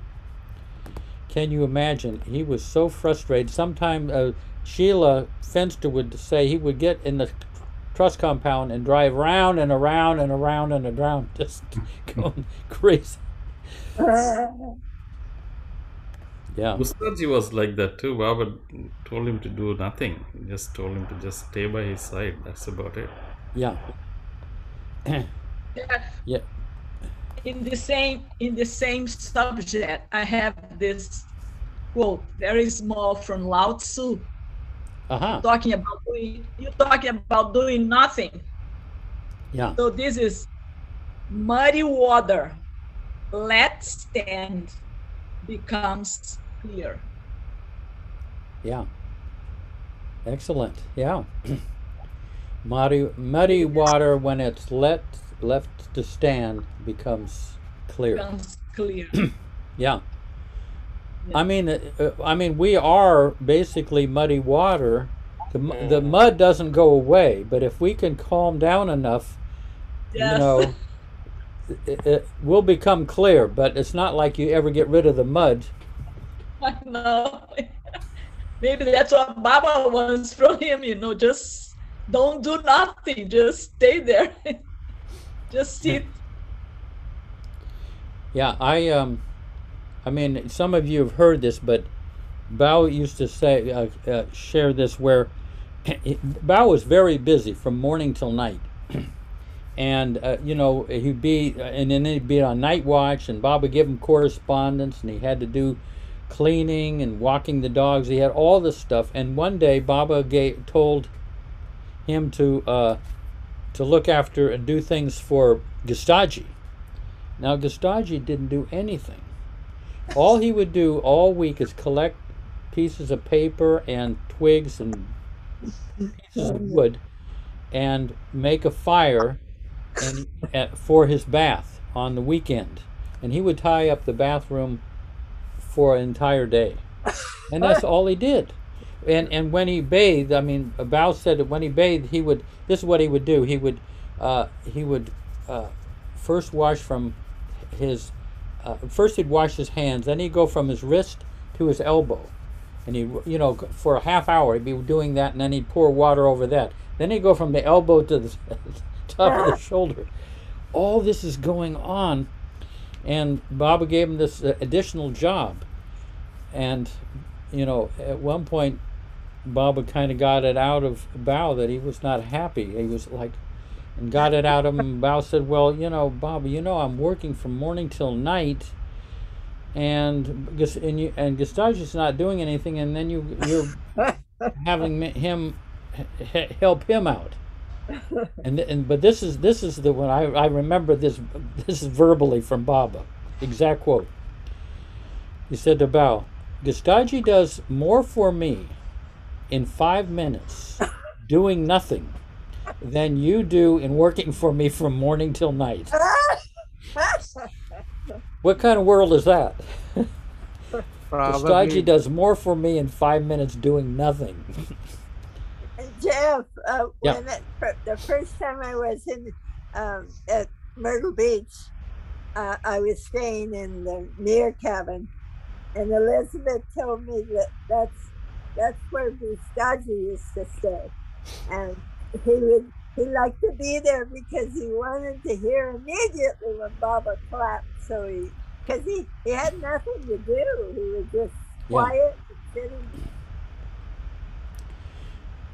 Can you imagine? He was so frustrated. Sometimes uh, Sheila Fenster would say he would get in the trust compound and drive round and around and around and around, just going crazy. Yeah. Ustadji was like that too. Baba told him to do nothing. He just told him to just stay by his side. That's about it. Yeah. yeah. in the same in the same subject i have this quote very small from lao tzu Uh-huh. talking about doing you talking about doing nothing Yeah. so this is muddy water let stand becomes clear Yeah. Excellent. Yeah. muddy muddy water when it's let left to stand becomes clear. becomes clear Yeah. I mean, uh, uh, I mean, we are basically muddy water. The, the mud doesn't go away, but if we can calm down enough, Yes. you know, it, it will become clear. But it's not like you ever get rid of the mud. I know. Maybe that's what Baba wants from him, you know, just don't do nothing, just stay there. just sit. Yeah, I um, I mean, some of you have heard this, but Bhau used to say, uh, uh, share this where Bhau was very busy from morning till night, and uh, you know he'd be and then he'd be on night watch and bob would give him correspondence and he had to do cleaning and walking the dogs he had all this stuff and one day baba gave, told him to uh, to look after and do things for Gustadji. Now Gustadji didn't do anything. All he would do all week is collect pieces of paper and twigs and pieces of wood and make a fire and, uh, for his bath on the weekend. And he would tie up the bathroom for an entire day. And that's all he did. And and when he bathed, I mean, Bhau said that when he bathed, he would. This is what he would do. He would uh, he would uh, first wash from his. Uh, first, he'd wash his hands. Then he'd go from his wrist to his elbow, and he, you know, for a half hour he'd be doing that, and then he'd pour water over that. Then he'd go from the elbow to the top of the shoulder. All this is going on, and Baba gave him this uh, additional job, and you know, at one point, Baba kind of got it out of Bhau that he was not happy. He was like, and got it out of him. Bhau said, "Well, you know, Baba, you know, I'm working from morning till night, and and you and Gustadji's not doing anything, and then you you're having him help him out." And, and but this is this is the one I, I remember this this is verbally from Baba, exact quote. He said to Bhau, Gustadji does more for me in five minutes doing nothing than you do in working for me from morning till night. What kind of world is that? Gustadji does more for me in five minutes doing nothing. Jeff, uh, Yeah. when it, the first time I was in um, at Myrtle Beach, uh, I was staying in the near cabin, and Elizabeth told me that that's that's where Gustadji used to stay, and he would he liked to be there because he wanted to hear immediately when Baba clapped. So he because he he had nothing to do. He was just Yeah. quiet and sitting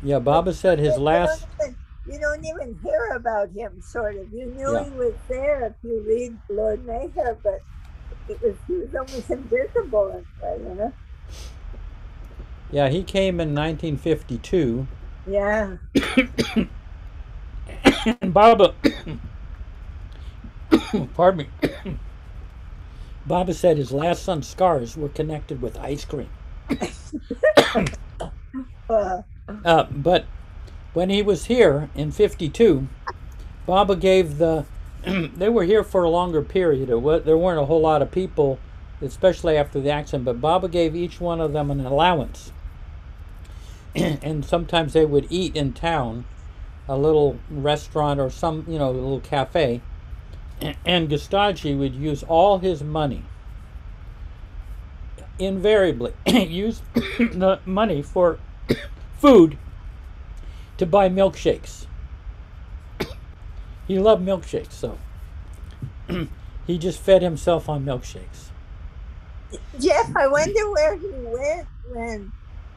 Yeah, Baba said his you don't last. even- You don't even hear about him, sort of. You knew Yeah. he was there if you read Lord Meher, but it was he was almost invisible you know. Yeah, he came in 1952. Yeah. And Baba, pardon me. Baba said his last sanskaras were connected with ice cream. Uh, but when he was here in 52, Baba gave the. they were here for a longer period. It wa- There weren't a whole lot of people, especially after the accident, but Baba gave each one of them an allowance. and sometimes they would eat in town, a little restaurant or some, you know, a little cafe. And Gustadji would use all his money, invariably, use the money for food to buy milkshakes. he loved milkshakes, so he just fed himself on milkshakes. Jeff, I wonder where he went when.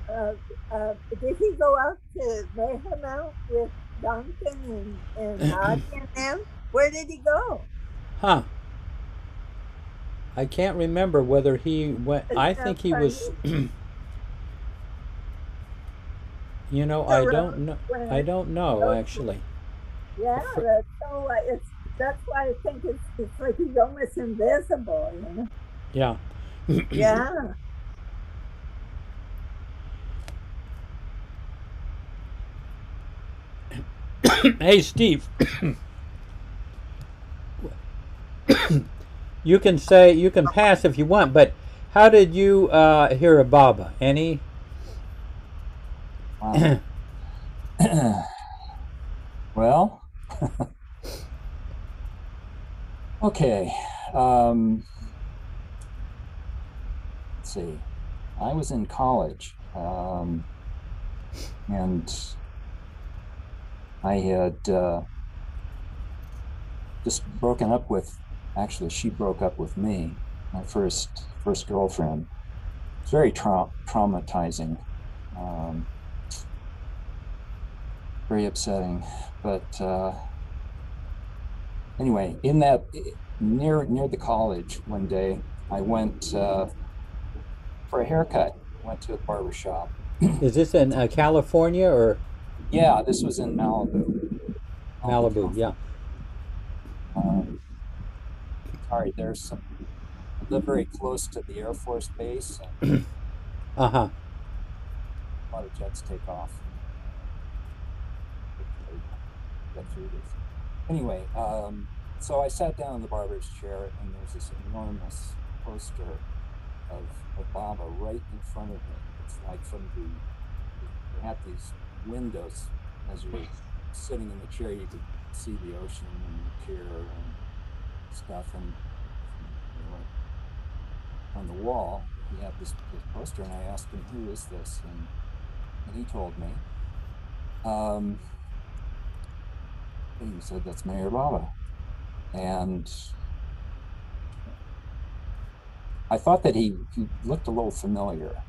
Uh, uh, did he go out to Mayhem out with Donkin and, and Nadia and them? Where did he go? Huh. I can't remember whether he went. I think he was. you know, I don't know. I don't know actually. Yeah, that's so. Uh, it's that's why I think it's it's like he's almost invisible, you know. Yeah. Yeah. hey, Steve. you can say you can pass if you want, but how did you uh, hear of Baba? Any? Um, well, okay. Um, let's see. I was in college, um, and I had uh, just broken up with. Actually, she broke up with me. My first first girlfriend. It's very trau- traumatizing. Um, very upsetting. But uh, anyway, in that near near the college one day, I went uh, for a haircut. Went to a barber shop. Is this in uh, California or Yeah, this was in Malibu. Malibu? Yeah. Um, sorry, there's some. I live very close to the Air Force Base, Uh huh. a lot of jets take off. Hopefully Get through this. Anyway, um, so I sat down in the barber's chair, and there's this enormous poster of, Obama right in front of me. It's like from the they had these windows as you were sitting in the chair, you could see the ocean and the pier and stuff, and you know, on the wall he had this, this poster, and I asked him, "Who is this?" and and he told me. Um, he said, "That's Meher Baba," and I thought that he, he looked a little familiar,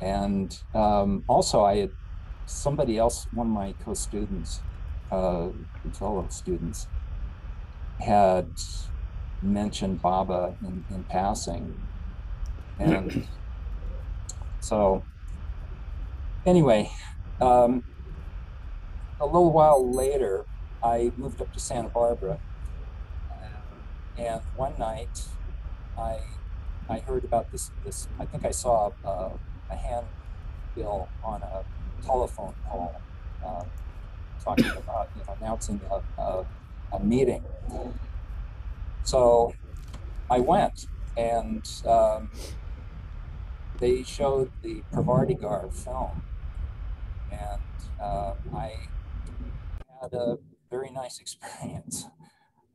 and um, also I had somebody else, one of my co-students, uh, fellow students, had mentioned Baba in, in passing, and so anyway, um, a little while later, I moved up to Santa Barbara, and one night, I I heard about this this. I think I saw a, a handbill on a telephone call uh, talking about you know announcing a, a, a meeting. So I went, and um, they showed the Parvardigar film, and uh, I had a very nice experience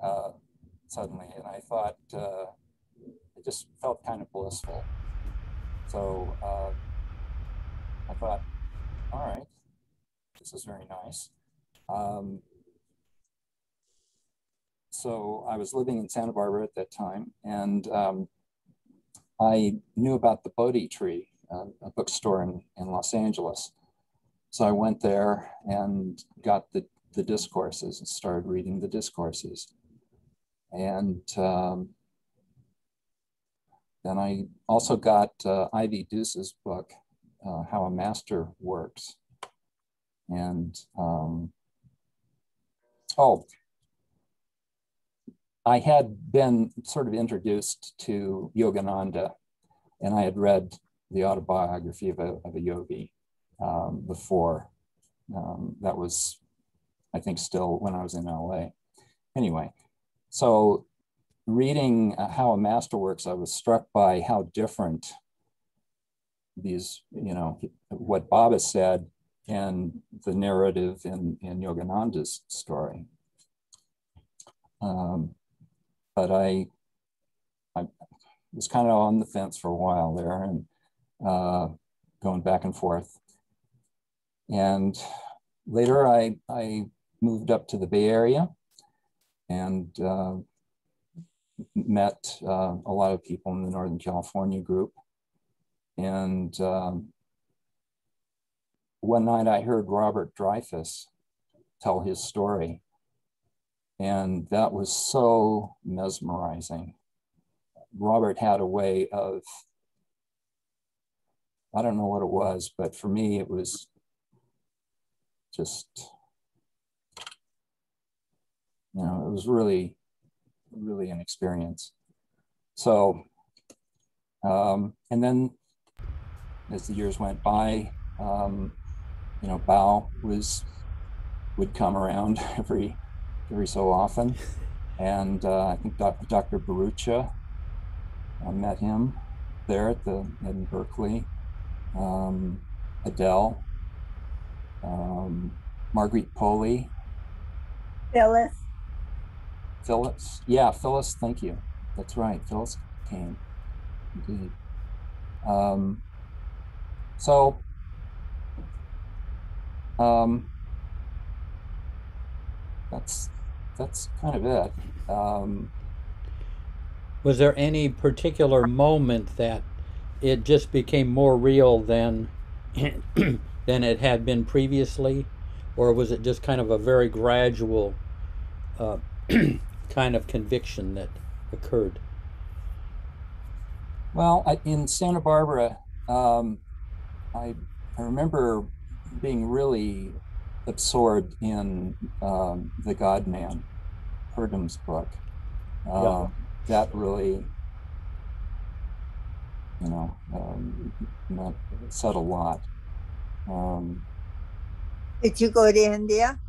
uh, suddenly, and I thought uh, it just felt kind of blissful. So uh, I thought, all right, this is very nice. Um, so I was living in Santa Barbara at that time, and um, I knew about the Bodhi Tree, uh, a bookstore in, in Los Angeles. So I went there and got the, the discourses and started reading the discourses. And um, then I also got uh, Ivy Duce's book, uh, How a Master Works. And um, oh, I had been sort of introduced to Yogananda, and I had read the autobiography of a, of a yogi um, before. Um, that was, I think, still when I was in LA. Anyway, so reading uh, How a Master Works, I was struck by how different these, you know, what Baba said and the narrative in, in Yogananda's story. Um, but I, I was kind of on the fence for a while there and uh, going back and forth. And later I, I moved up to the Bay Area and uh, met uh, a lot of people in the Northern California group. And um, one night I heard Robert Dreyfus tell his story. And that was so mesmerizing. Robert had a way of, I don't know what it was, but for me, it was just, you know, it was really, really an experience. So, um, and then as the years went by, um, you know, Bhau was would come around every every so often, and uh, I think Dr. Bharucha, I met him there at the in Berkeley. Um, Adele, um, Marguerite Poli, Phyllis. Phyllis. Yeah, Phyllis. Thank you. That's right. Phyllis came. Indeed. Um, so, um, that's that's kind of it. Um, Was there any particular moment that it just became more real than than it had been previously, or was it just kind of a very gradual uh, kind of conviction that occurred? Well, I, in Santa Barbara, um, I, I remember being really absorbed in um, The God Man, Purdom's book. Uh, Yeah. That really, you know, um, meant, said a lot. Um, Did you go to India?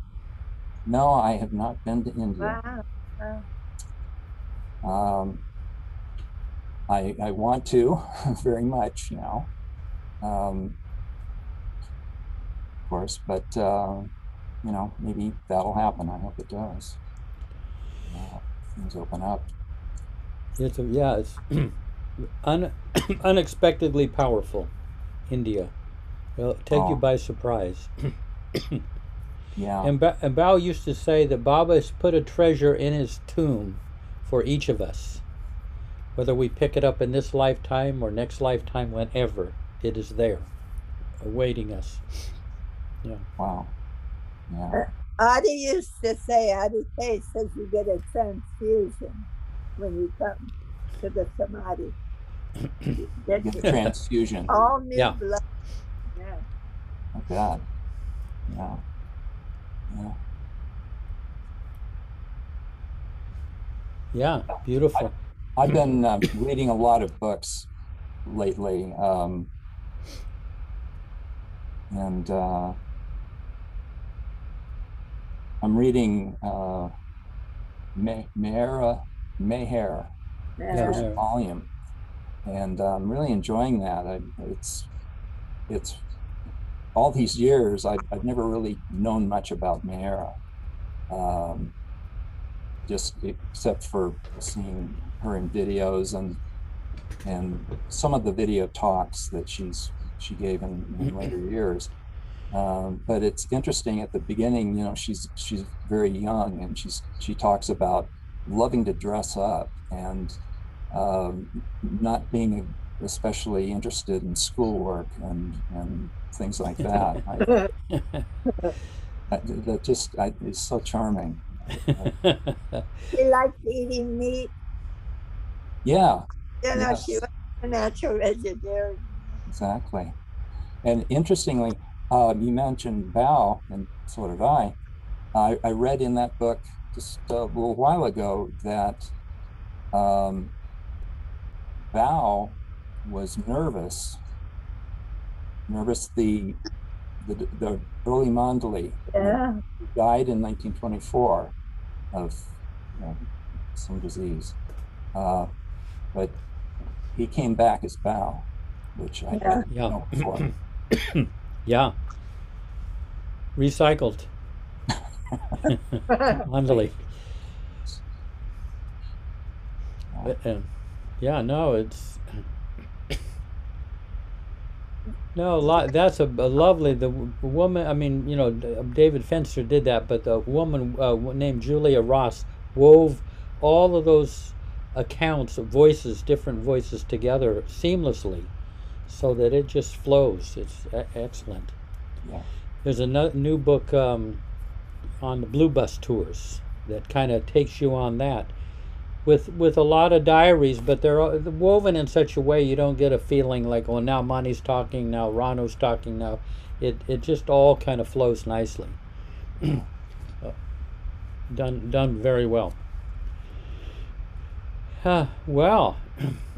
no, I have not been to India. Wow. wow. Um, I, I want to very much now, um, of course, but uh, you know, maybe that'll happen. I hope it does. Uh, things open up. It's a, yeah, it's un, unexpectedly powerful. India, it'll take you Oh. by surprise. Yeah. And, ba- and Bhau used to say that Baba has put a treasure in his tomb for each of us. Whether we pick it up in this lifetime or next lifetime, whenever, it is there, awaiting us. Yeah. wow. Yeah. Adi used to say, Adi K says you get a transfusion when you come to the Samadhi. You get Get the transfusion. all new Yeah. blood. Yeah. Like that. Yeah. Yeah. Yeah, beautiful. I've been um, reading a lot of books lately, um, and uh, I'm reading uh, Me- Meher first Yeah. volume, and uh, I'm really enjoying that. I, it's it's all these years I've, I've never really known much about Mehera, um, just except for seeing her in videos and and some of the video talks that she's she gave in, in later years. Um, but it's interesting at the beginning, you know, she's she's very young and she's she talks about loving to dress up and um, not being especially interested in schoolwork and and things like that. I, that, that just I, is so charming. She likes eating meat. Yeah, You know, Yes. she was a natural vegetarian. exactly. And interestingly, um, you mentioned Bhau, and so did I. I. I read in that book just a little while ago that um, Bhau was nervous, nervous the the, the early Mandali Yeah. died in 1924 of you know, some disease. Uh, but he came back as Bhau, which I Yeah. didn't know before. Yeah. Recycled. Wonderly. But, uh, yeah, no, it's no a lot. That's a, a lovely the woman. I mean, you know, David Fenster did that, but the woman uh, named Julia Ross wove all of those accounts, of voices, different voices together seamlessly, so that it just flows. It's excellent. Yeah. There's a new book um, on the Blue Bus tours that kind of takes you on that with with a lot of diaries, but they're woven in such a way you don't get a feeling like, oh, now Monty's talking, now Rano's talking, now it it just all kind of flows nicely. Uh, done done very well. Uh, well,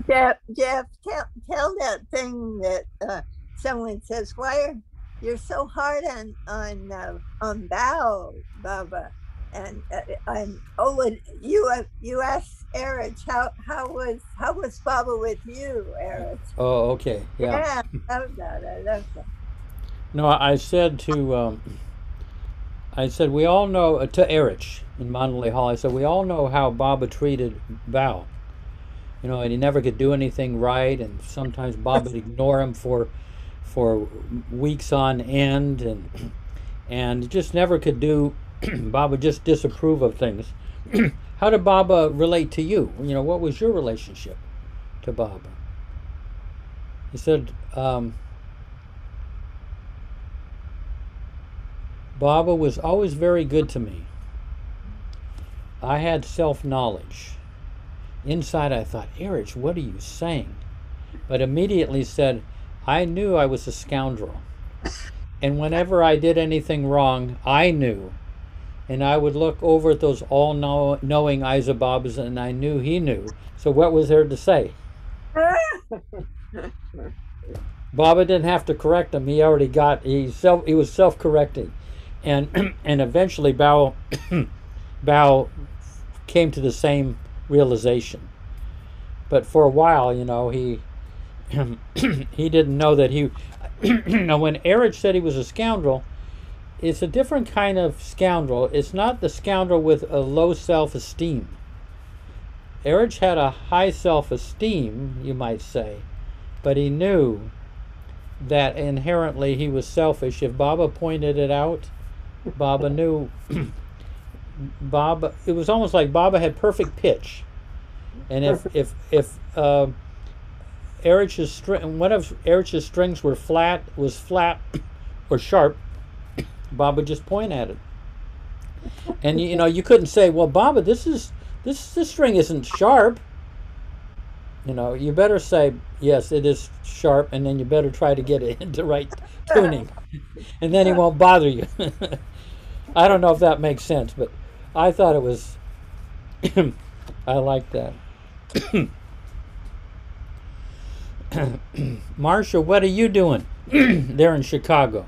Jeff, Jeff, tell, tell that thing that uh, someone says, why are you're so hard on on uh, on Bhau, Baba? And uh, and oh, and you uh, you asked Eruch how how was how was Baba with you, Eruch? oh, okay, yeah. Yeah, I love that. I love that. No, I said to, um, I said we all know uh, to Eruch in Mandali Hall. I said we all know how Baba treated Val. You know, and he never could do anything right, and sometimes Bob would ignore him for, for weeks on end, and and just never could do. Would just disapprove of things. how did Baba relate to you? You know, what was your relationship to Baba? He said. Um, Baba was always very good to me. I had self knowledge. Inside, I thought, Eruch, what are you saying? But immediately said, I knew I was a scoundrel. And whenever I did anything wrong, I knew. And I would look over at those all know- knowing eyes of Baba's, and I knew he knew. So what was there to say? Baba didn't have to correct him. He already got he self he was self correcting, and and eventually Bhau Bhau came to the same realization. But for a while, you know, he he didn't know that he. now, when Eruch said he was a scoundrel, it's a different kind of scoundrel. It's not the scoundrel with a low self esteem. Eruch had a high self esteem, you might say, but he knew that inherently he was selfish. If Baba pointed it out, Baba knew. Baba, it was almost like Baba had perfect pitch, and if if if uh, Eruch's string, one of Eruch's strings were flat, was flat or sharp, Baba just point at it. And you, you know you couldn't say, well, Baba, this is this this string isn't sharp. You know, you better say yes, it is sharp, and then you better try to get it into right tuning, and then he won't bother you. I don't know if that makes sense, but I thought it was. I like that. Marsha, what are you doing there in Chicago?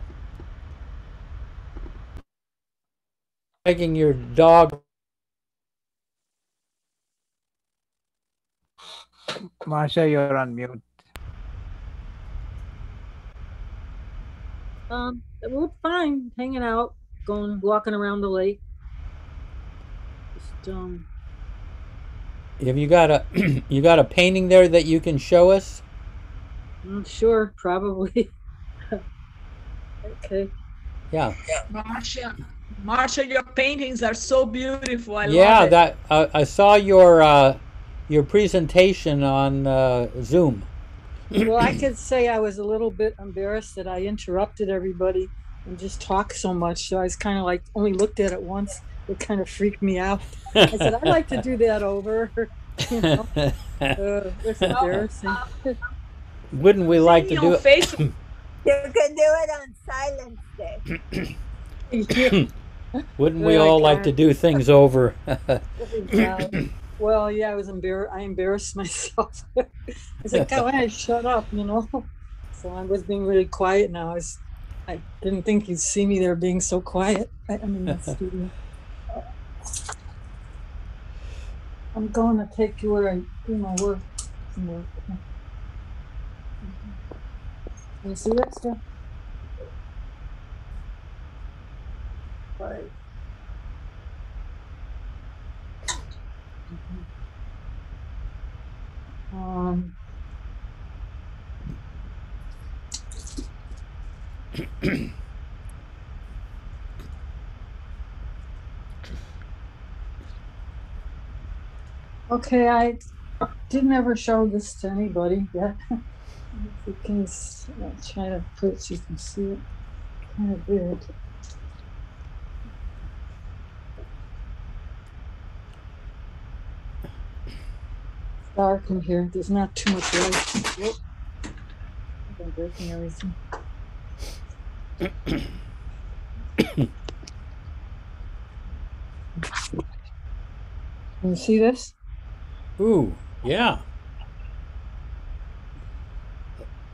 Taking your dog. Marsha, you're on mute. Um, we're fine, hanging out, going, walking around the lake. Just, um, Have you got a you got a painting there that you can show us? I'm sure, probably. okay. Yeah. Marcia, Marcia, your paintings are so beautiful. I yeah, love it. that uh, I saw your uh, your presentation on uh, Zoom. well, I could say I was a little bit embarrassed that I interrupted everybody and just talk so much. So I was kind of like only looked at it once. It kind of freaked me out. I said I'd like to do that over. you know, uh, it's embarrassing. Wouldn't we like to do it? face, You can do it on Silence Day. Wouldn't we Well, all like to do things over? Yeah. Well, yeah, I was embarrassed. I embarrassed myself. I said, "Go ahead, shut up," you know. So I was being really quiet now. I was, I didn't think you'd see me there being so quiet. I, I'm in the studio. I'm going to take you where I do my work. Some work. You see that stuff? Right. Um, okay, I didn't ever show this to anybody yet. if you can I'll try to put it so you can see it kind of big. Dark in here. There's not too much light. Yep. I'm breaking everything. Can you see this? Ooh, yeah.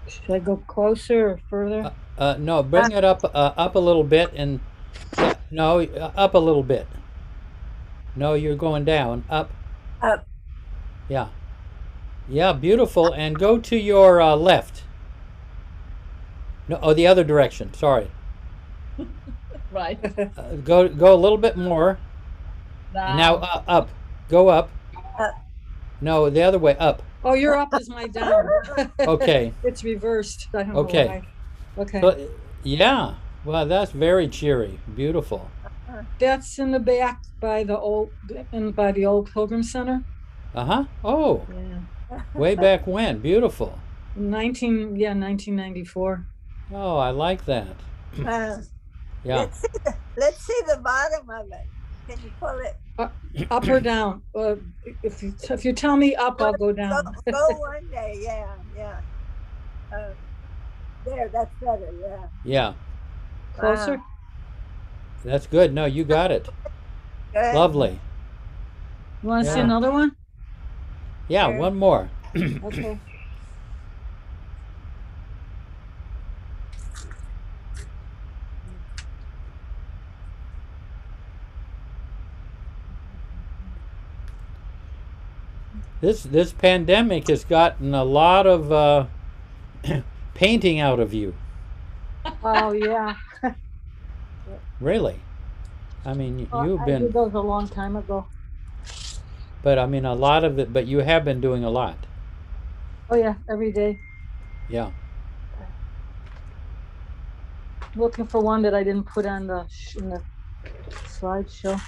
Should I go closer or further? Uh, no, bring it up uh, up a little bit and yeah, no, uh, up a little bit. No, you're going down. Up. Up. Yeah. Yeah, beautiful. And go to your uh, left. No, oh, the other direction. Sorry. right? Uh, go go a little bit more. And now uh, up. Go up. Up. No, the other way. Up. Oh, your up is my down. Okay. it's reversed. I don't Okay. know why. Okay. But yeah. Well, that's very cheery. Beautiful. That's in the back by the old, in by the old Pilgrim Center. Uh huh. Oh, Yeah. way back when. Beautiful. 19, yeah, 1994. Oh, I like that. Uh, Yeah. let's, see the, let's see the bottom of it. Can you pull it? Up or down? Uh, if you if you tell me up, I'll go Go, down. go one day. Yeah, yeah. Uh, there, that's better. Yeah. Yeah, Closer. Wow. that's good. No, you got it. Good. Lovely. You want to see another one? Yeah, Sure. one more. Okay. This this pandemic has gotten a lot of uh, painting out of you. Oh yeah. Really. I mean, Well, you've I been, did those a long time ago. but I mean, a lot of it. But you have been doing a lot. Oh yeah, every day. Yeah. Looking for one that I didn't put on the sh- in the slideshow.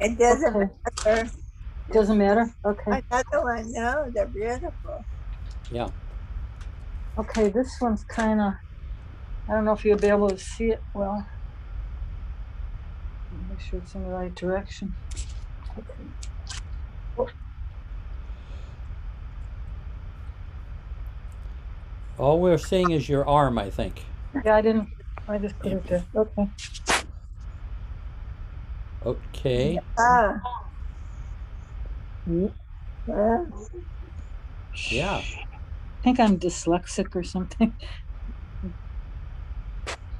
It doesn't Okay. matter. Doesn't matter. Okay. Another one. No, they're beautiful. Yeah. Okay, this one's kind of. I don't know if you'll be able to see it well. Make sure it's in the right direction. Okay. All we're seeing is your arm, I think. Yeah, I didn't. I just put it there. Okay. Okay. Ah. Yep. Yeah. Yeah. I think I'm dyslexic or something.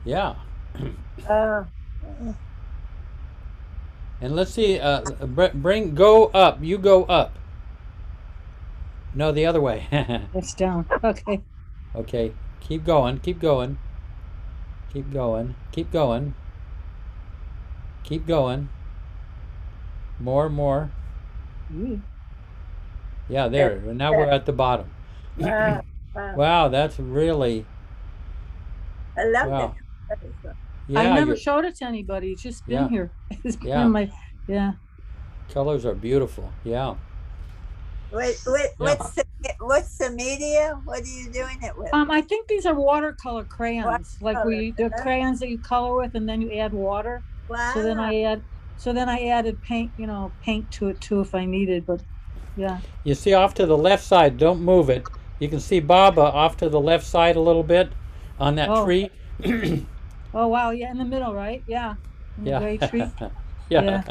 Yeah. Uh, And let's see. Uh, bring go up. You go up. No, the other way. It's down. Okay. okay. Keep going. Keep going. Keep going. Keep going. Keep going. More, more. Ooh. Yeah, there. Now we're at the bottom. uh, uh, Wow, that's really. I love Wow. it. Yeah, I never showed it to anybody. It's just been Yeah. here. It's been Yeah. in my. Yeah. colors are beautiful. Yeah. What, what, what's the what's the media? What are you doing it with? Um, I think these are watercolor crayons, like we the crayons that you color with, and then you add water. wow. So then I add, so then I added paint, you know, paint to it too if I needed. But yeah, You see off to the left side, don't move it. You can see Baba off to the left side a little bit on that Oh. tree. oh wow, yeah, in the middle, right? Yeah, in the yeah. tree. yeah. Yeah.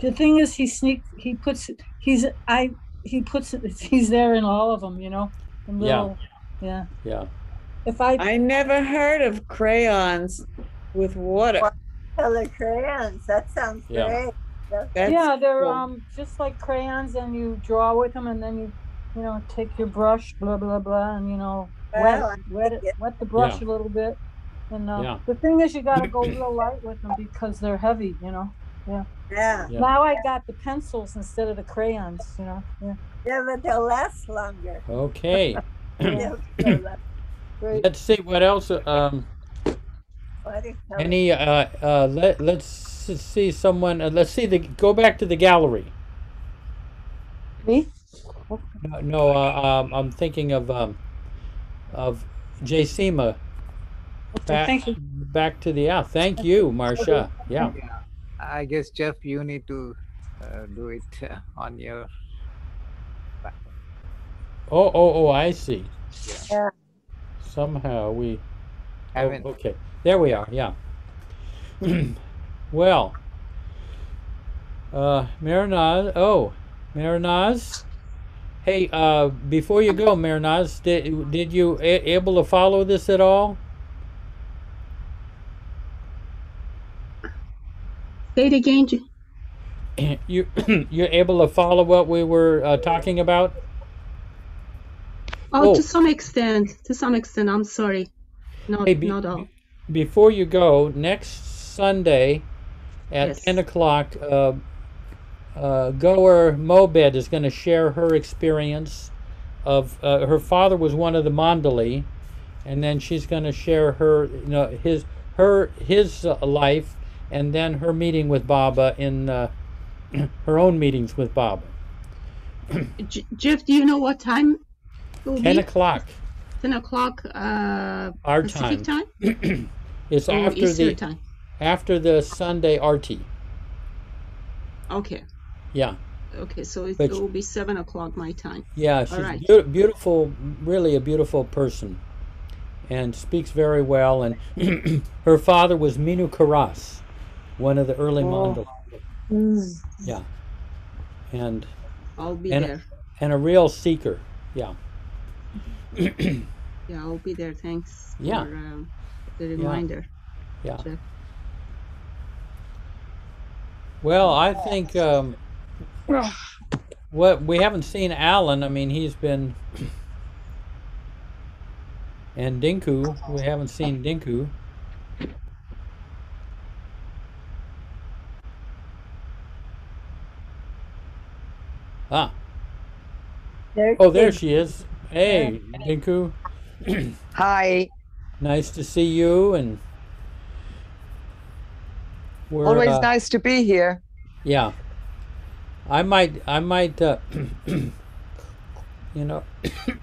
The thing is, he sneak, he puts, he's I, he puts, it he's there in all of them, you know. in Yeah. Yeah. Yeah. If I, I never heard of crayons with water. Color crayons. That sounds Yeah. great. That's yeah, they're cool. um just like crayons, and you draw with them, and then you, you know, take your brush, blah blah blah, and you know, wet, Well, it, wet it, wet the brush a little bit. And uh, Yeah. the thing is, you got to go real light with them because they're heavy, you know. Yeah. Yeah. Yeah. Now I got the pencils instead of the crayons, you know. Yeah. Yeah, but they'll last longer. Okay. They'll- they'll last Great. Let's see what else. Um, watercolor. Any? Uh, uh, let Let's see someone. Uh, let's see the. Go back to the gallery. Me? No, no uh, um, I'm thinking of um, of Jay Sema. Back, thank you. back to the yeah. Thank you, Marcia. Yeah. Yeah. I guess Jeff, you need to uh, do it uh, on your. Oh, oh, oh! I see. Yeah. Somehow we. Oh, Haven't. okay, there we are. Yeah. well. Uh, Marinaz. Oh, Marinaz. Hey, uh, before you go, Marinaz, did did you a- able to follow this at all? Say it again. You you're able to follow what we were uh, talking about? Oh, Oh. to some extent. To some extent. I'm sorry. Not Hey, be- not all. Before you go, next Sunday at Yes. 10 o'clock, uh, uh, Goer Mobed is going to share her experience of uh, her father was one of the Mandali, and then she's going to share her, you know, his her his uh, life, and then her meeting with Baba in uh, her own meetings with Baba. J- Jeff, do you know what time it will 10 be? o'clock, 10 o'clock uh, our Pacific time. time? it's or after Eastern the time? after the Sunday arti. Okay. Yeah. Okay, so it, But- it will be seven o'clock my time. Yeah, she's All right. beau- beautiful, really a beautiful person, and speaks very well. And her father was Minu Karas, one of the early Oh. Mandali. Yeah, and I'll be and there. and a real seeker. Yeah, Yeah, I'll be there. Thanks Yeah. for um, the reminder. yeah. Jeff. Well, I think um, what we haven't seen Alan. I mean, he's been and Dinku. We haven't seen Dinku. Ah. There Oh, there is- she is. Hey, Dinku. Hi. Nice to see you and we're Always uh, nice to be here. Yeah. I might I might uh, you know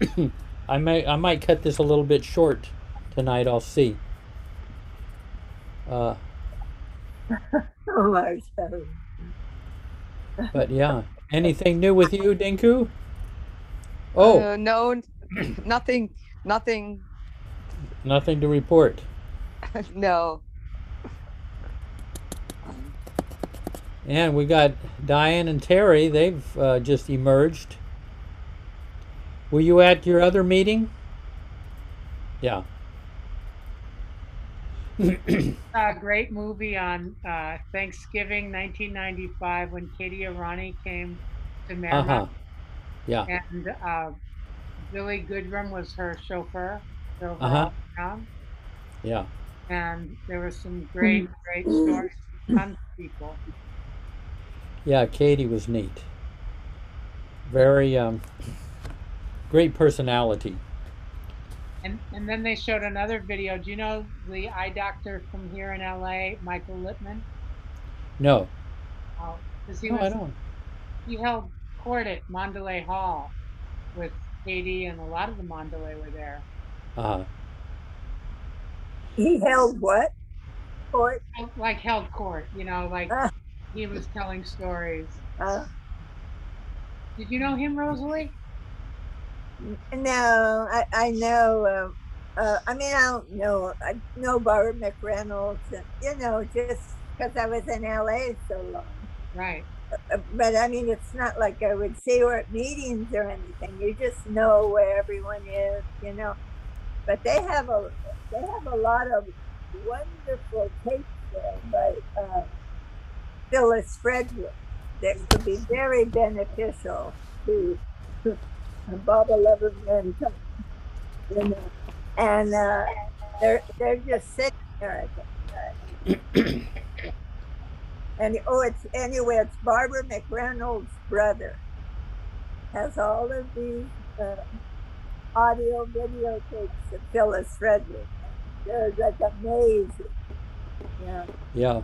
I may I might cut this a little bit short tonight, I'll see. Uh, Oh, but yeah. Anything new with you, Dinku? Oh, Uh, no, nothing, nothing. nothing to report. no. And we got Diane and Terry. They've uh, just emerged. Were you at your other meeting? Yeah. a great movie on uh, Thanksgiving 1995 when Katie Irani came to Merrimack. Uh huh. Yeah. And uh, Billy Goodrum was her chauffeur. drove Uh-huh. Yeah. And there were some great, great stories. Tons of people. Yeah, Katie was neat. Very um, great personality. And and then they showed another video. Do you know the eye doctor from here in LA, Michael Lippman? No. Oh, 'cause he No, I don't. he held court at Mandali Hall with Katie and a lot of the Mandali were there. Uh-huh. He held what? Court? Like held court, you know, like he was telling stories. Uh, Did you know him, Rosalie? no, I, I know. Uh, uh, I mean, I don't know. I know Barbara McReynolds, and, you know, just because I was in LA so long. Right. Uh, But I mean, it's not like I would see her at meetings or anything. You just know where everyone is, you know. But they have a they have a lot of wonderful tapes there by uh, Phyllis Frederick that could be very beneficial to, to Baba Lover Mankind, you know. And uh, they're they're just sitting there. And oh, it's anyway. It's Barbara McReynolds' brother has all of these uh, audio videotapes of Phyllis Frederick. They're like amazing. Yeah. yeah.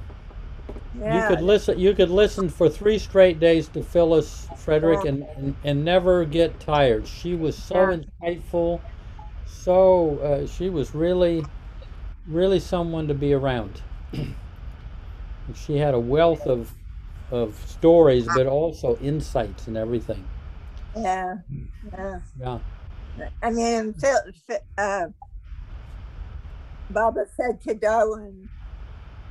Yeah. You could listen. You could listen for three straight days to Phyllis Frederick and, and, and never get tired. She was so Yeah. insightful. So uh, she was really, really someone to be around. she had a wealth of of stories, but also insights and everything. Yeah. Yeah. Yeah. I mean, Phil, uh, Baba said to Darwin,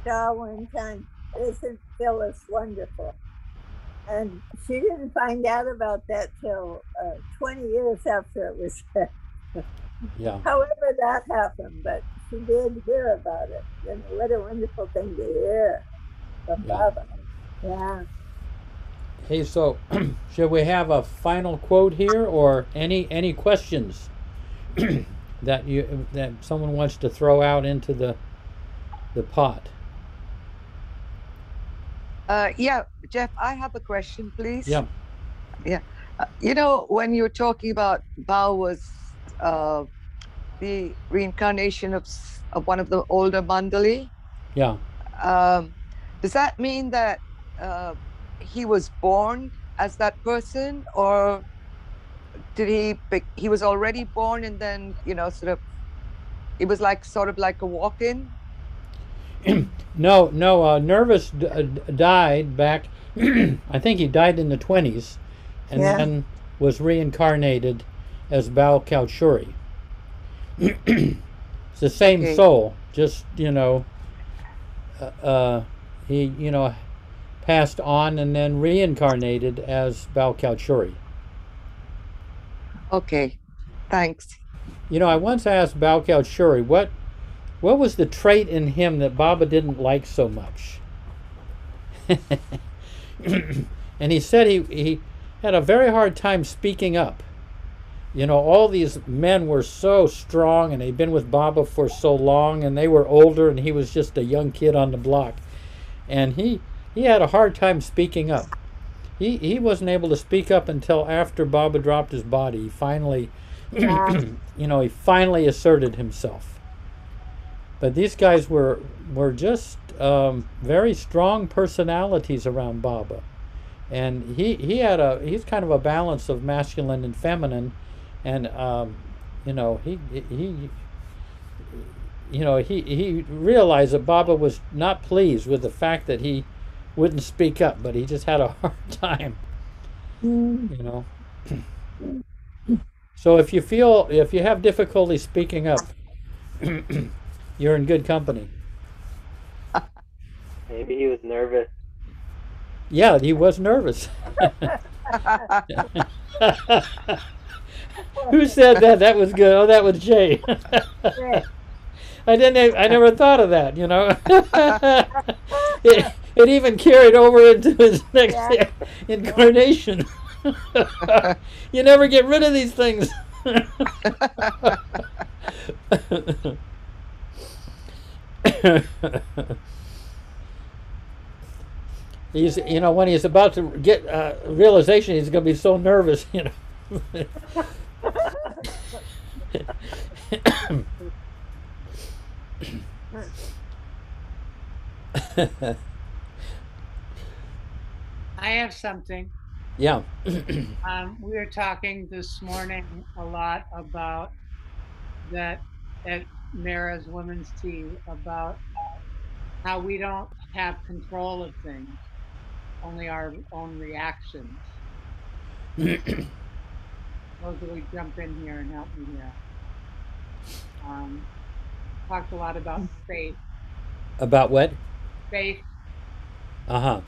Darwin time, isn't Phyllis wonderful? And she didn't find out about that till uh, 20 years after it was said. Yeah. However that happened, but she did hear about it. And what a wonderful thing to hear Yeah. Yeah. Hey, so should we have a final quote here, or any any questions that you that someone wants to throw out into the the pot? Uh, yeah, Jeff, I have a question, please. Yeah. Yeah. Uh, you know, when you're talking about Bhau was uh, the reincarnation of, s- of one of the older Mandali, Yeah. um, does that mean that uh, he was born as that person or did he he was already born and then you know sort of it was like sort of like a walk-in No, no. Uh, Nervous uh, d- died back I think he died in the 20s and Yeah. then was reincarnated as Bhau Kalchuri. it's the same Okay. soul, just, you know, uh, uh, he, you know, passed on and then reincarnated as Bhau Kalchuri. Okay. Thanks. You know, I once asked Bhau Kalchuri what what was the trait in him that Baba didn't like so much. and he said he, he had a very hard time speaking up. You know, all these men were so strong and they'd been with Baba for so long and they were older and he was just a young kid on the block. And he he had a hard time speaking up. He he wasn't able to speak up until after Baba dropped his body. He finally you know, he finally asserted himself. But these guys were were just um, very strong personalities around Baba, and he he had a he's kind of a balance of masculine and feminine, and um, you know he he you know he he realized that Baba was not pleased with the fact that he wouldn't speak up, but he just had a hard time, you know. So if you feel if you have difficulty speaking up, you're in good company. Maybe he was nervous. Yeah, he was nervous. Who said that? That was good. Oh, that was Jay. I didn't. e- I never thought of that. You know, it, it even carried over into his next incarnation. you never get rid of these things. he's, you know, when he's about to get uh, realization, he's going to be so nervous. You know. I have something. yeah. Um, we were talking this morning a lot about that at Mara's Women's Tea about how we don't have control of things, only our own reactions. Rosalie, jump in here and help me here. Um, talked a lot about faith. About what? Faith. Uh huh.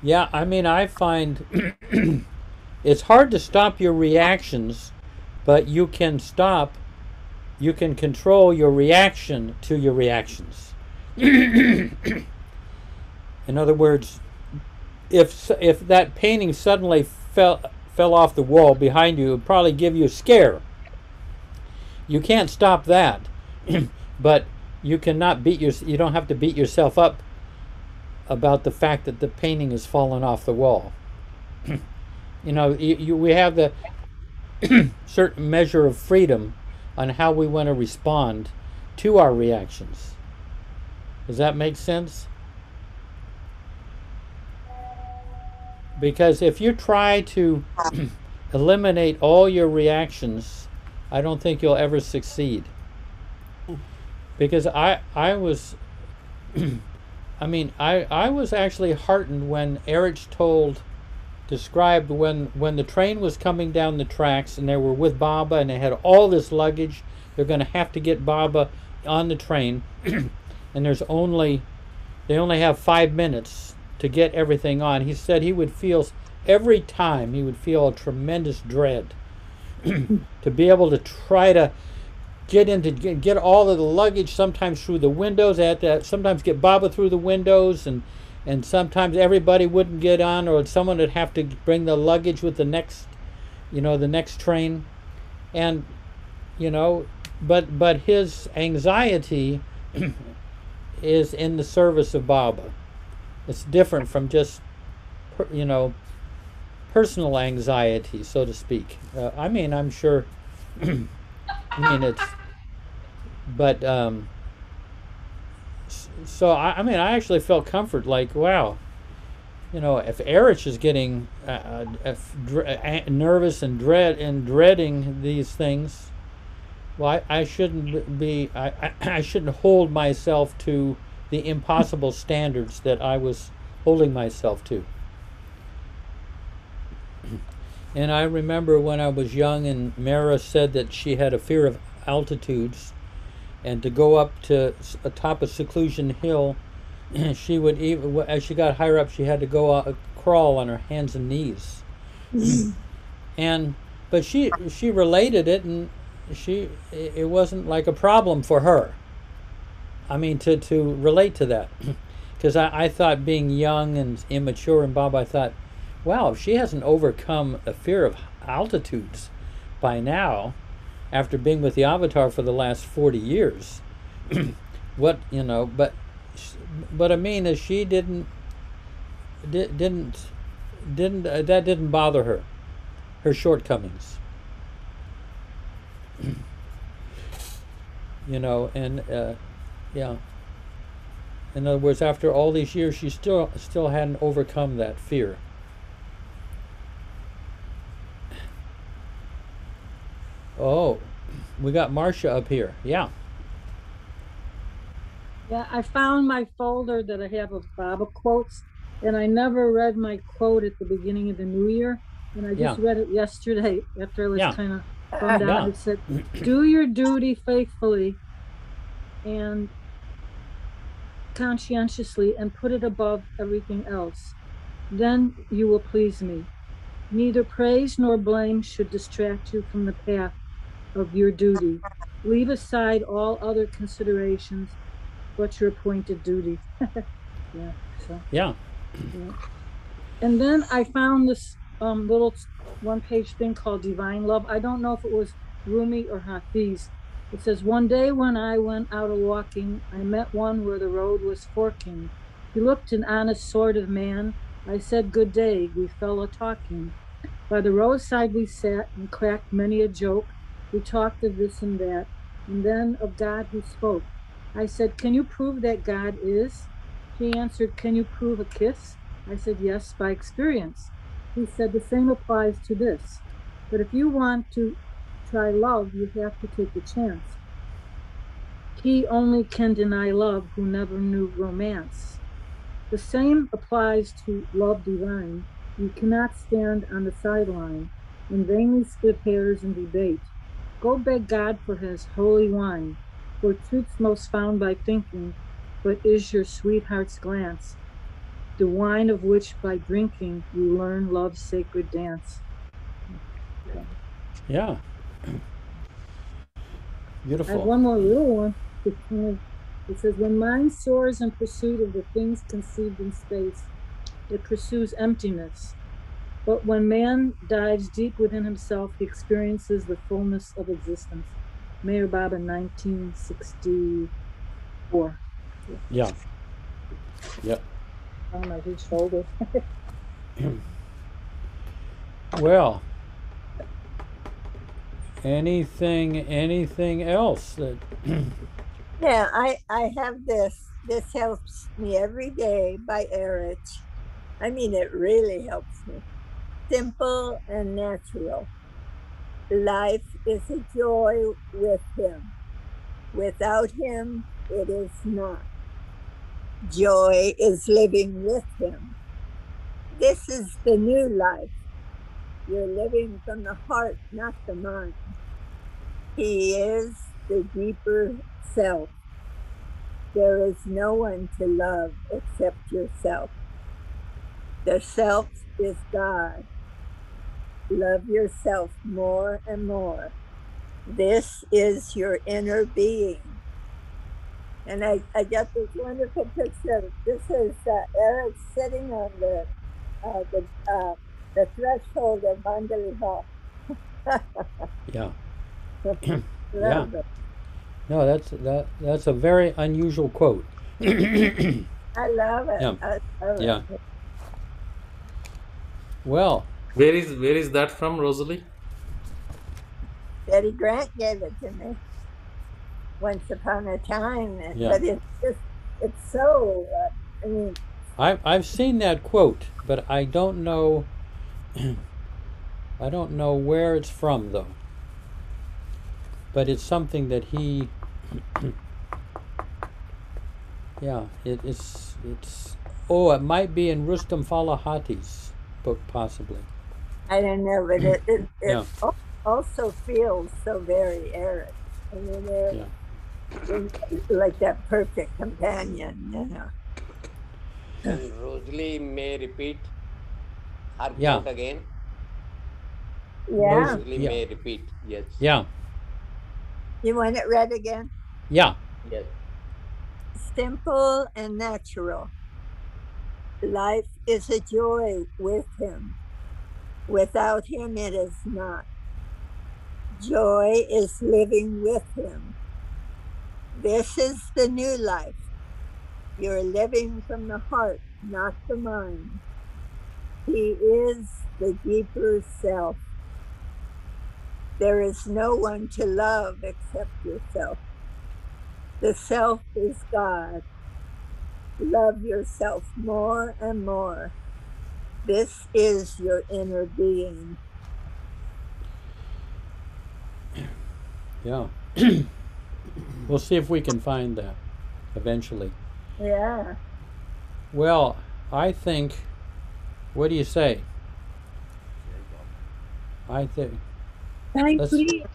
Yeah, I mean, I find it's hard to stop your reactions, but you can stop, you can control your reaction to your reactions. In other words, if if that painting suddenly fell fell off the wall behind you, it would probably give you a scare. You can't stop that, but you cannot beat your you don't have to beat yourself up about the fact that the painting has fallen off the wall. you know, you, you, we have the certain measure of freedom on how we want to respond to our reactions. Does that make sense? Because if you try to eliminate all your reactions, I don't think you'll ever succeed. Because I I was I mean I I was actually heartened when Eruch told described when when the train was coming down the tracks and they were with Baba and they had all this luggage they're going to have to get Baba on the train and there's only they only have 5 minutes to get everything on he said he would feel every time he would feel a tremendous dread to be able to try to get into get, all of the luggage sometimes through the windows at that sometimes get Baba through the windows and and sometimes everybody wouldn't get on or someone would have to bring the luggage with the next you know the next train. And you know but but his anxiety is in the service of Baba. It's different from just you know personal anxiety so to speak uh, I mean I'm sure I mean it's but um so I, I mean I actually felt comfort like wow you know if Eruch is getting uh, uh, a- nervous and dread and dreading these things well I, I shouldn't be I, I shouldn't hold myself to the impossible standards that I was holding myself to. And I remember when I was young, and Mara said that she had a fear of altitudes, and to go up to atop a seclusion hill, she would even as she got higher up, she had to go uh, crawl on her hands and knees. and but she she related it, and she it it wasn't like a problem for her. I mean, to, to relate to that. Because I, I thought being young and immature and Bob, I thought, wow, if she hasn't overcome a fear of altitudes by now, after being with the Avatar for the last 40 years, what, you know, but, but I mean, is she didn't, di- didn't, didn't, uh, that didn't bother her, her shortcomings. you know, and, uh, yeah. In other words, after all these years, she still still hadn't overcome that fear. Oh, we got Marcia up here. Yeah. Yeah, I found my folder that I have of Baba quotes, and I never read my quote at the beginning of the new year. And I just Yeah. read it yesterday after I was Yeah. kind uh, of bummed Yeah. out. It said, Do your duty faithfully and conscientiously and put it above everything else. Then you will please me. Neither praise nor blame should distract you from the path of your duty. Leave aside all other considerations but your appointed duty. yeah, so. Yeah. Yeah. And then I found this um, little one page thing called Divine Love. I don't know if it was Rumi or Hafiz. It says, One day when I went out a walking, I met one where the road was forking. He looked an honest sort of man. I said, Good day. We fell a talking. By the roadside we sat and cracked many a joke. We talked of this and that, and then of God who spoke. I said, Can you prove that God is? He answered, Can you prove a kiss? I said, Yes, by experience. He said, The same applies to this. But if you want to try love, you have to take a chance. He only can deny love who never knew romance. The same applies to love divine. You cannot stand on the sideline and vainly split hairs and debate. Go beg God for his holy wine, for truth's most found by thinking, but is your sweetheart's glance, the wine of which by drinking you learn love's sacred dance. Yeah. Beautiful. I have Beautiful. one more little one. It kind of- it says, When mind soars in pursuit of the things conceived in space, it pursues emptiness. But when man dives deep within himself, he experiences the fullness of existence. Meher Baba, 1964. Yeah. Yep. On my huge shoulder. Well, anything anything else that Yeah, I, I have this. This helps me every day by Eruch. I mean, it really helps me. Simple and natural. Life is a joy with him. Without him, it is not. Joy is living with him. This is the new life. You're living from the heart, not the mind. He is the deeper self. There is no one to love except yourself. The self is God. Love yourself more and more. This is your inner being. And I, I got this wonderful picture. This is uh, Eruch sitting on the uh, the uh, the threshold of Mandali Hall. yeah. yeah. No, that's that that's a very unusual quote. I love it. Yeah. I love it. Yeah. Well, Where is where is that from, Rosalie? Betty Grant gave it to me once upon a time, Yeah. but it's just it's so. Uh, I mean, I I've seen that quote, but I don't know I don't know where it's from though. But it's something that he Yeah, it is. It's. Oh, it might be in Rustom Falahati's book, possibly. I don't know, but mm. it, it, it Yeah. also feels so very arid. I mean, they're like that perfect companion, you know. And Rosalie may repeat her Yeah. quote again. Yeah. Rosalie Yeah. may repeat. Yes. Yeah, You want it read again? yeah. Yes. Simple and natural. Life is a joy with him. Without him, it is not. Joy is living with him. This is the new life. You're living from the heart, not the mind. He is the deeper self. There is no one to love except yourself. The self is God. Love yourself more and more. This is your inner being. Yeah. we'll see if we can find that eventually. Yeah. Well, I think. What do you say? I think. Time Let's- to leave.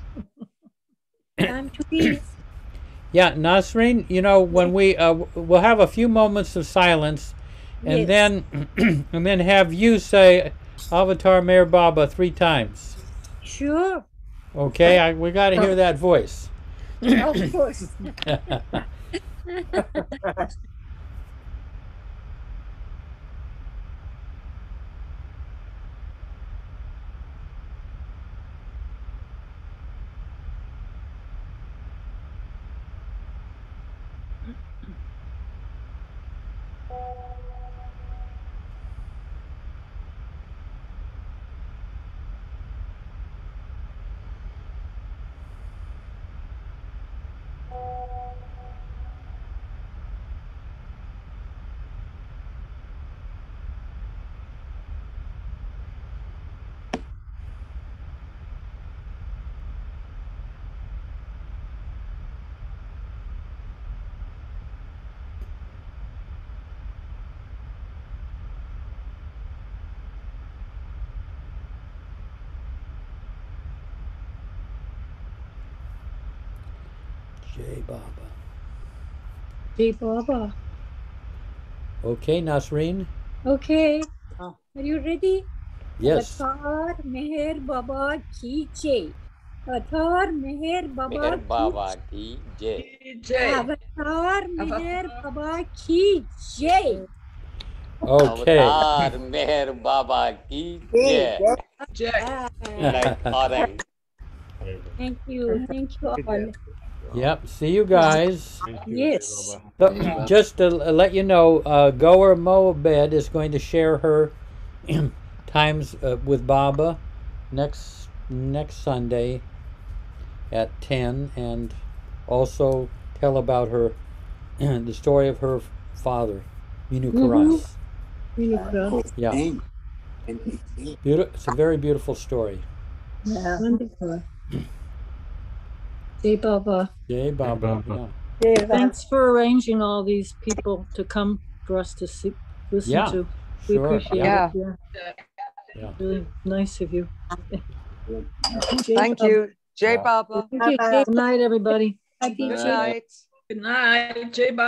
Time to leave. Yeah, Nasreen, you know, when we uh, we'll have a few moments of silence, and Yes. then and then have you say Avatar Meher Baba three times. Sure. Okay, I, we got to hear oh. that voice. of course. Jai Baba. Jai Baba. Okay, Nasreen. Okay. Are you ready? Yes. Avatar Meher Baba ki jai. Avatar Meher Baba ki Baba ki jai. Avatar Meher Baba ki jai. Okay. Avatar Meher Baba ki jai. Like orange. Thank you. Thank you all. Yep. See you guys. Yes. So, just to let you know, uh, Goer Moabed is going to share her times uh, with Baba next next Sunday at ten, and also tell about her the story of her father, Minu Mhm. Karas. Beautiful. Yeah, Beauti- it's a very beautiful story. Yeah. Wonderful. Jai Baba. Yay, Baba. Baba. Yeah. Thanks for arranging all these people to come for us to see, listen Yeah, to. We sure, appreciate yeah. it. Yeah. Yeah. Really nice of you. Thank you. Jai Baba. Thank you. Good night, everybody. Happy Good Jai. night. Good night. Jai Baba.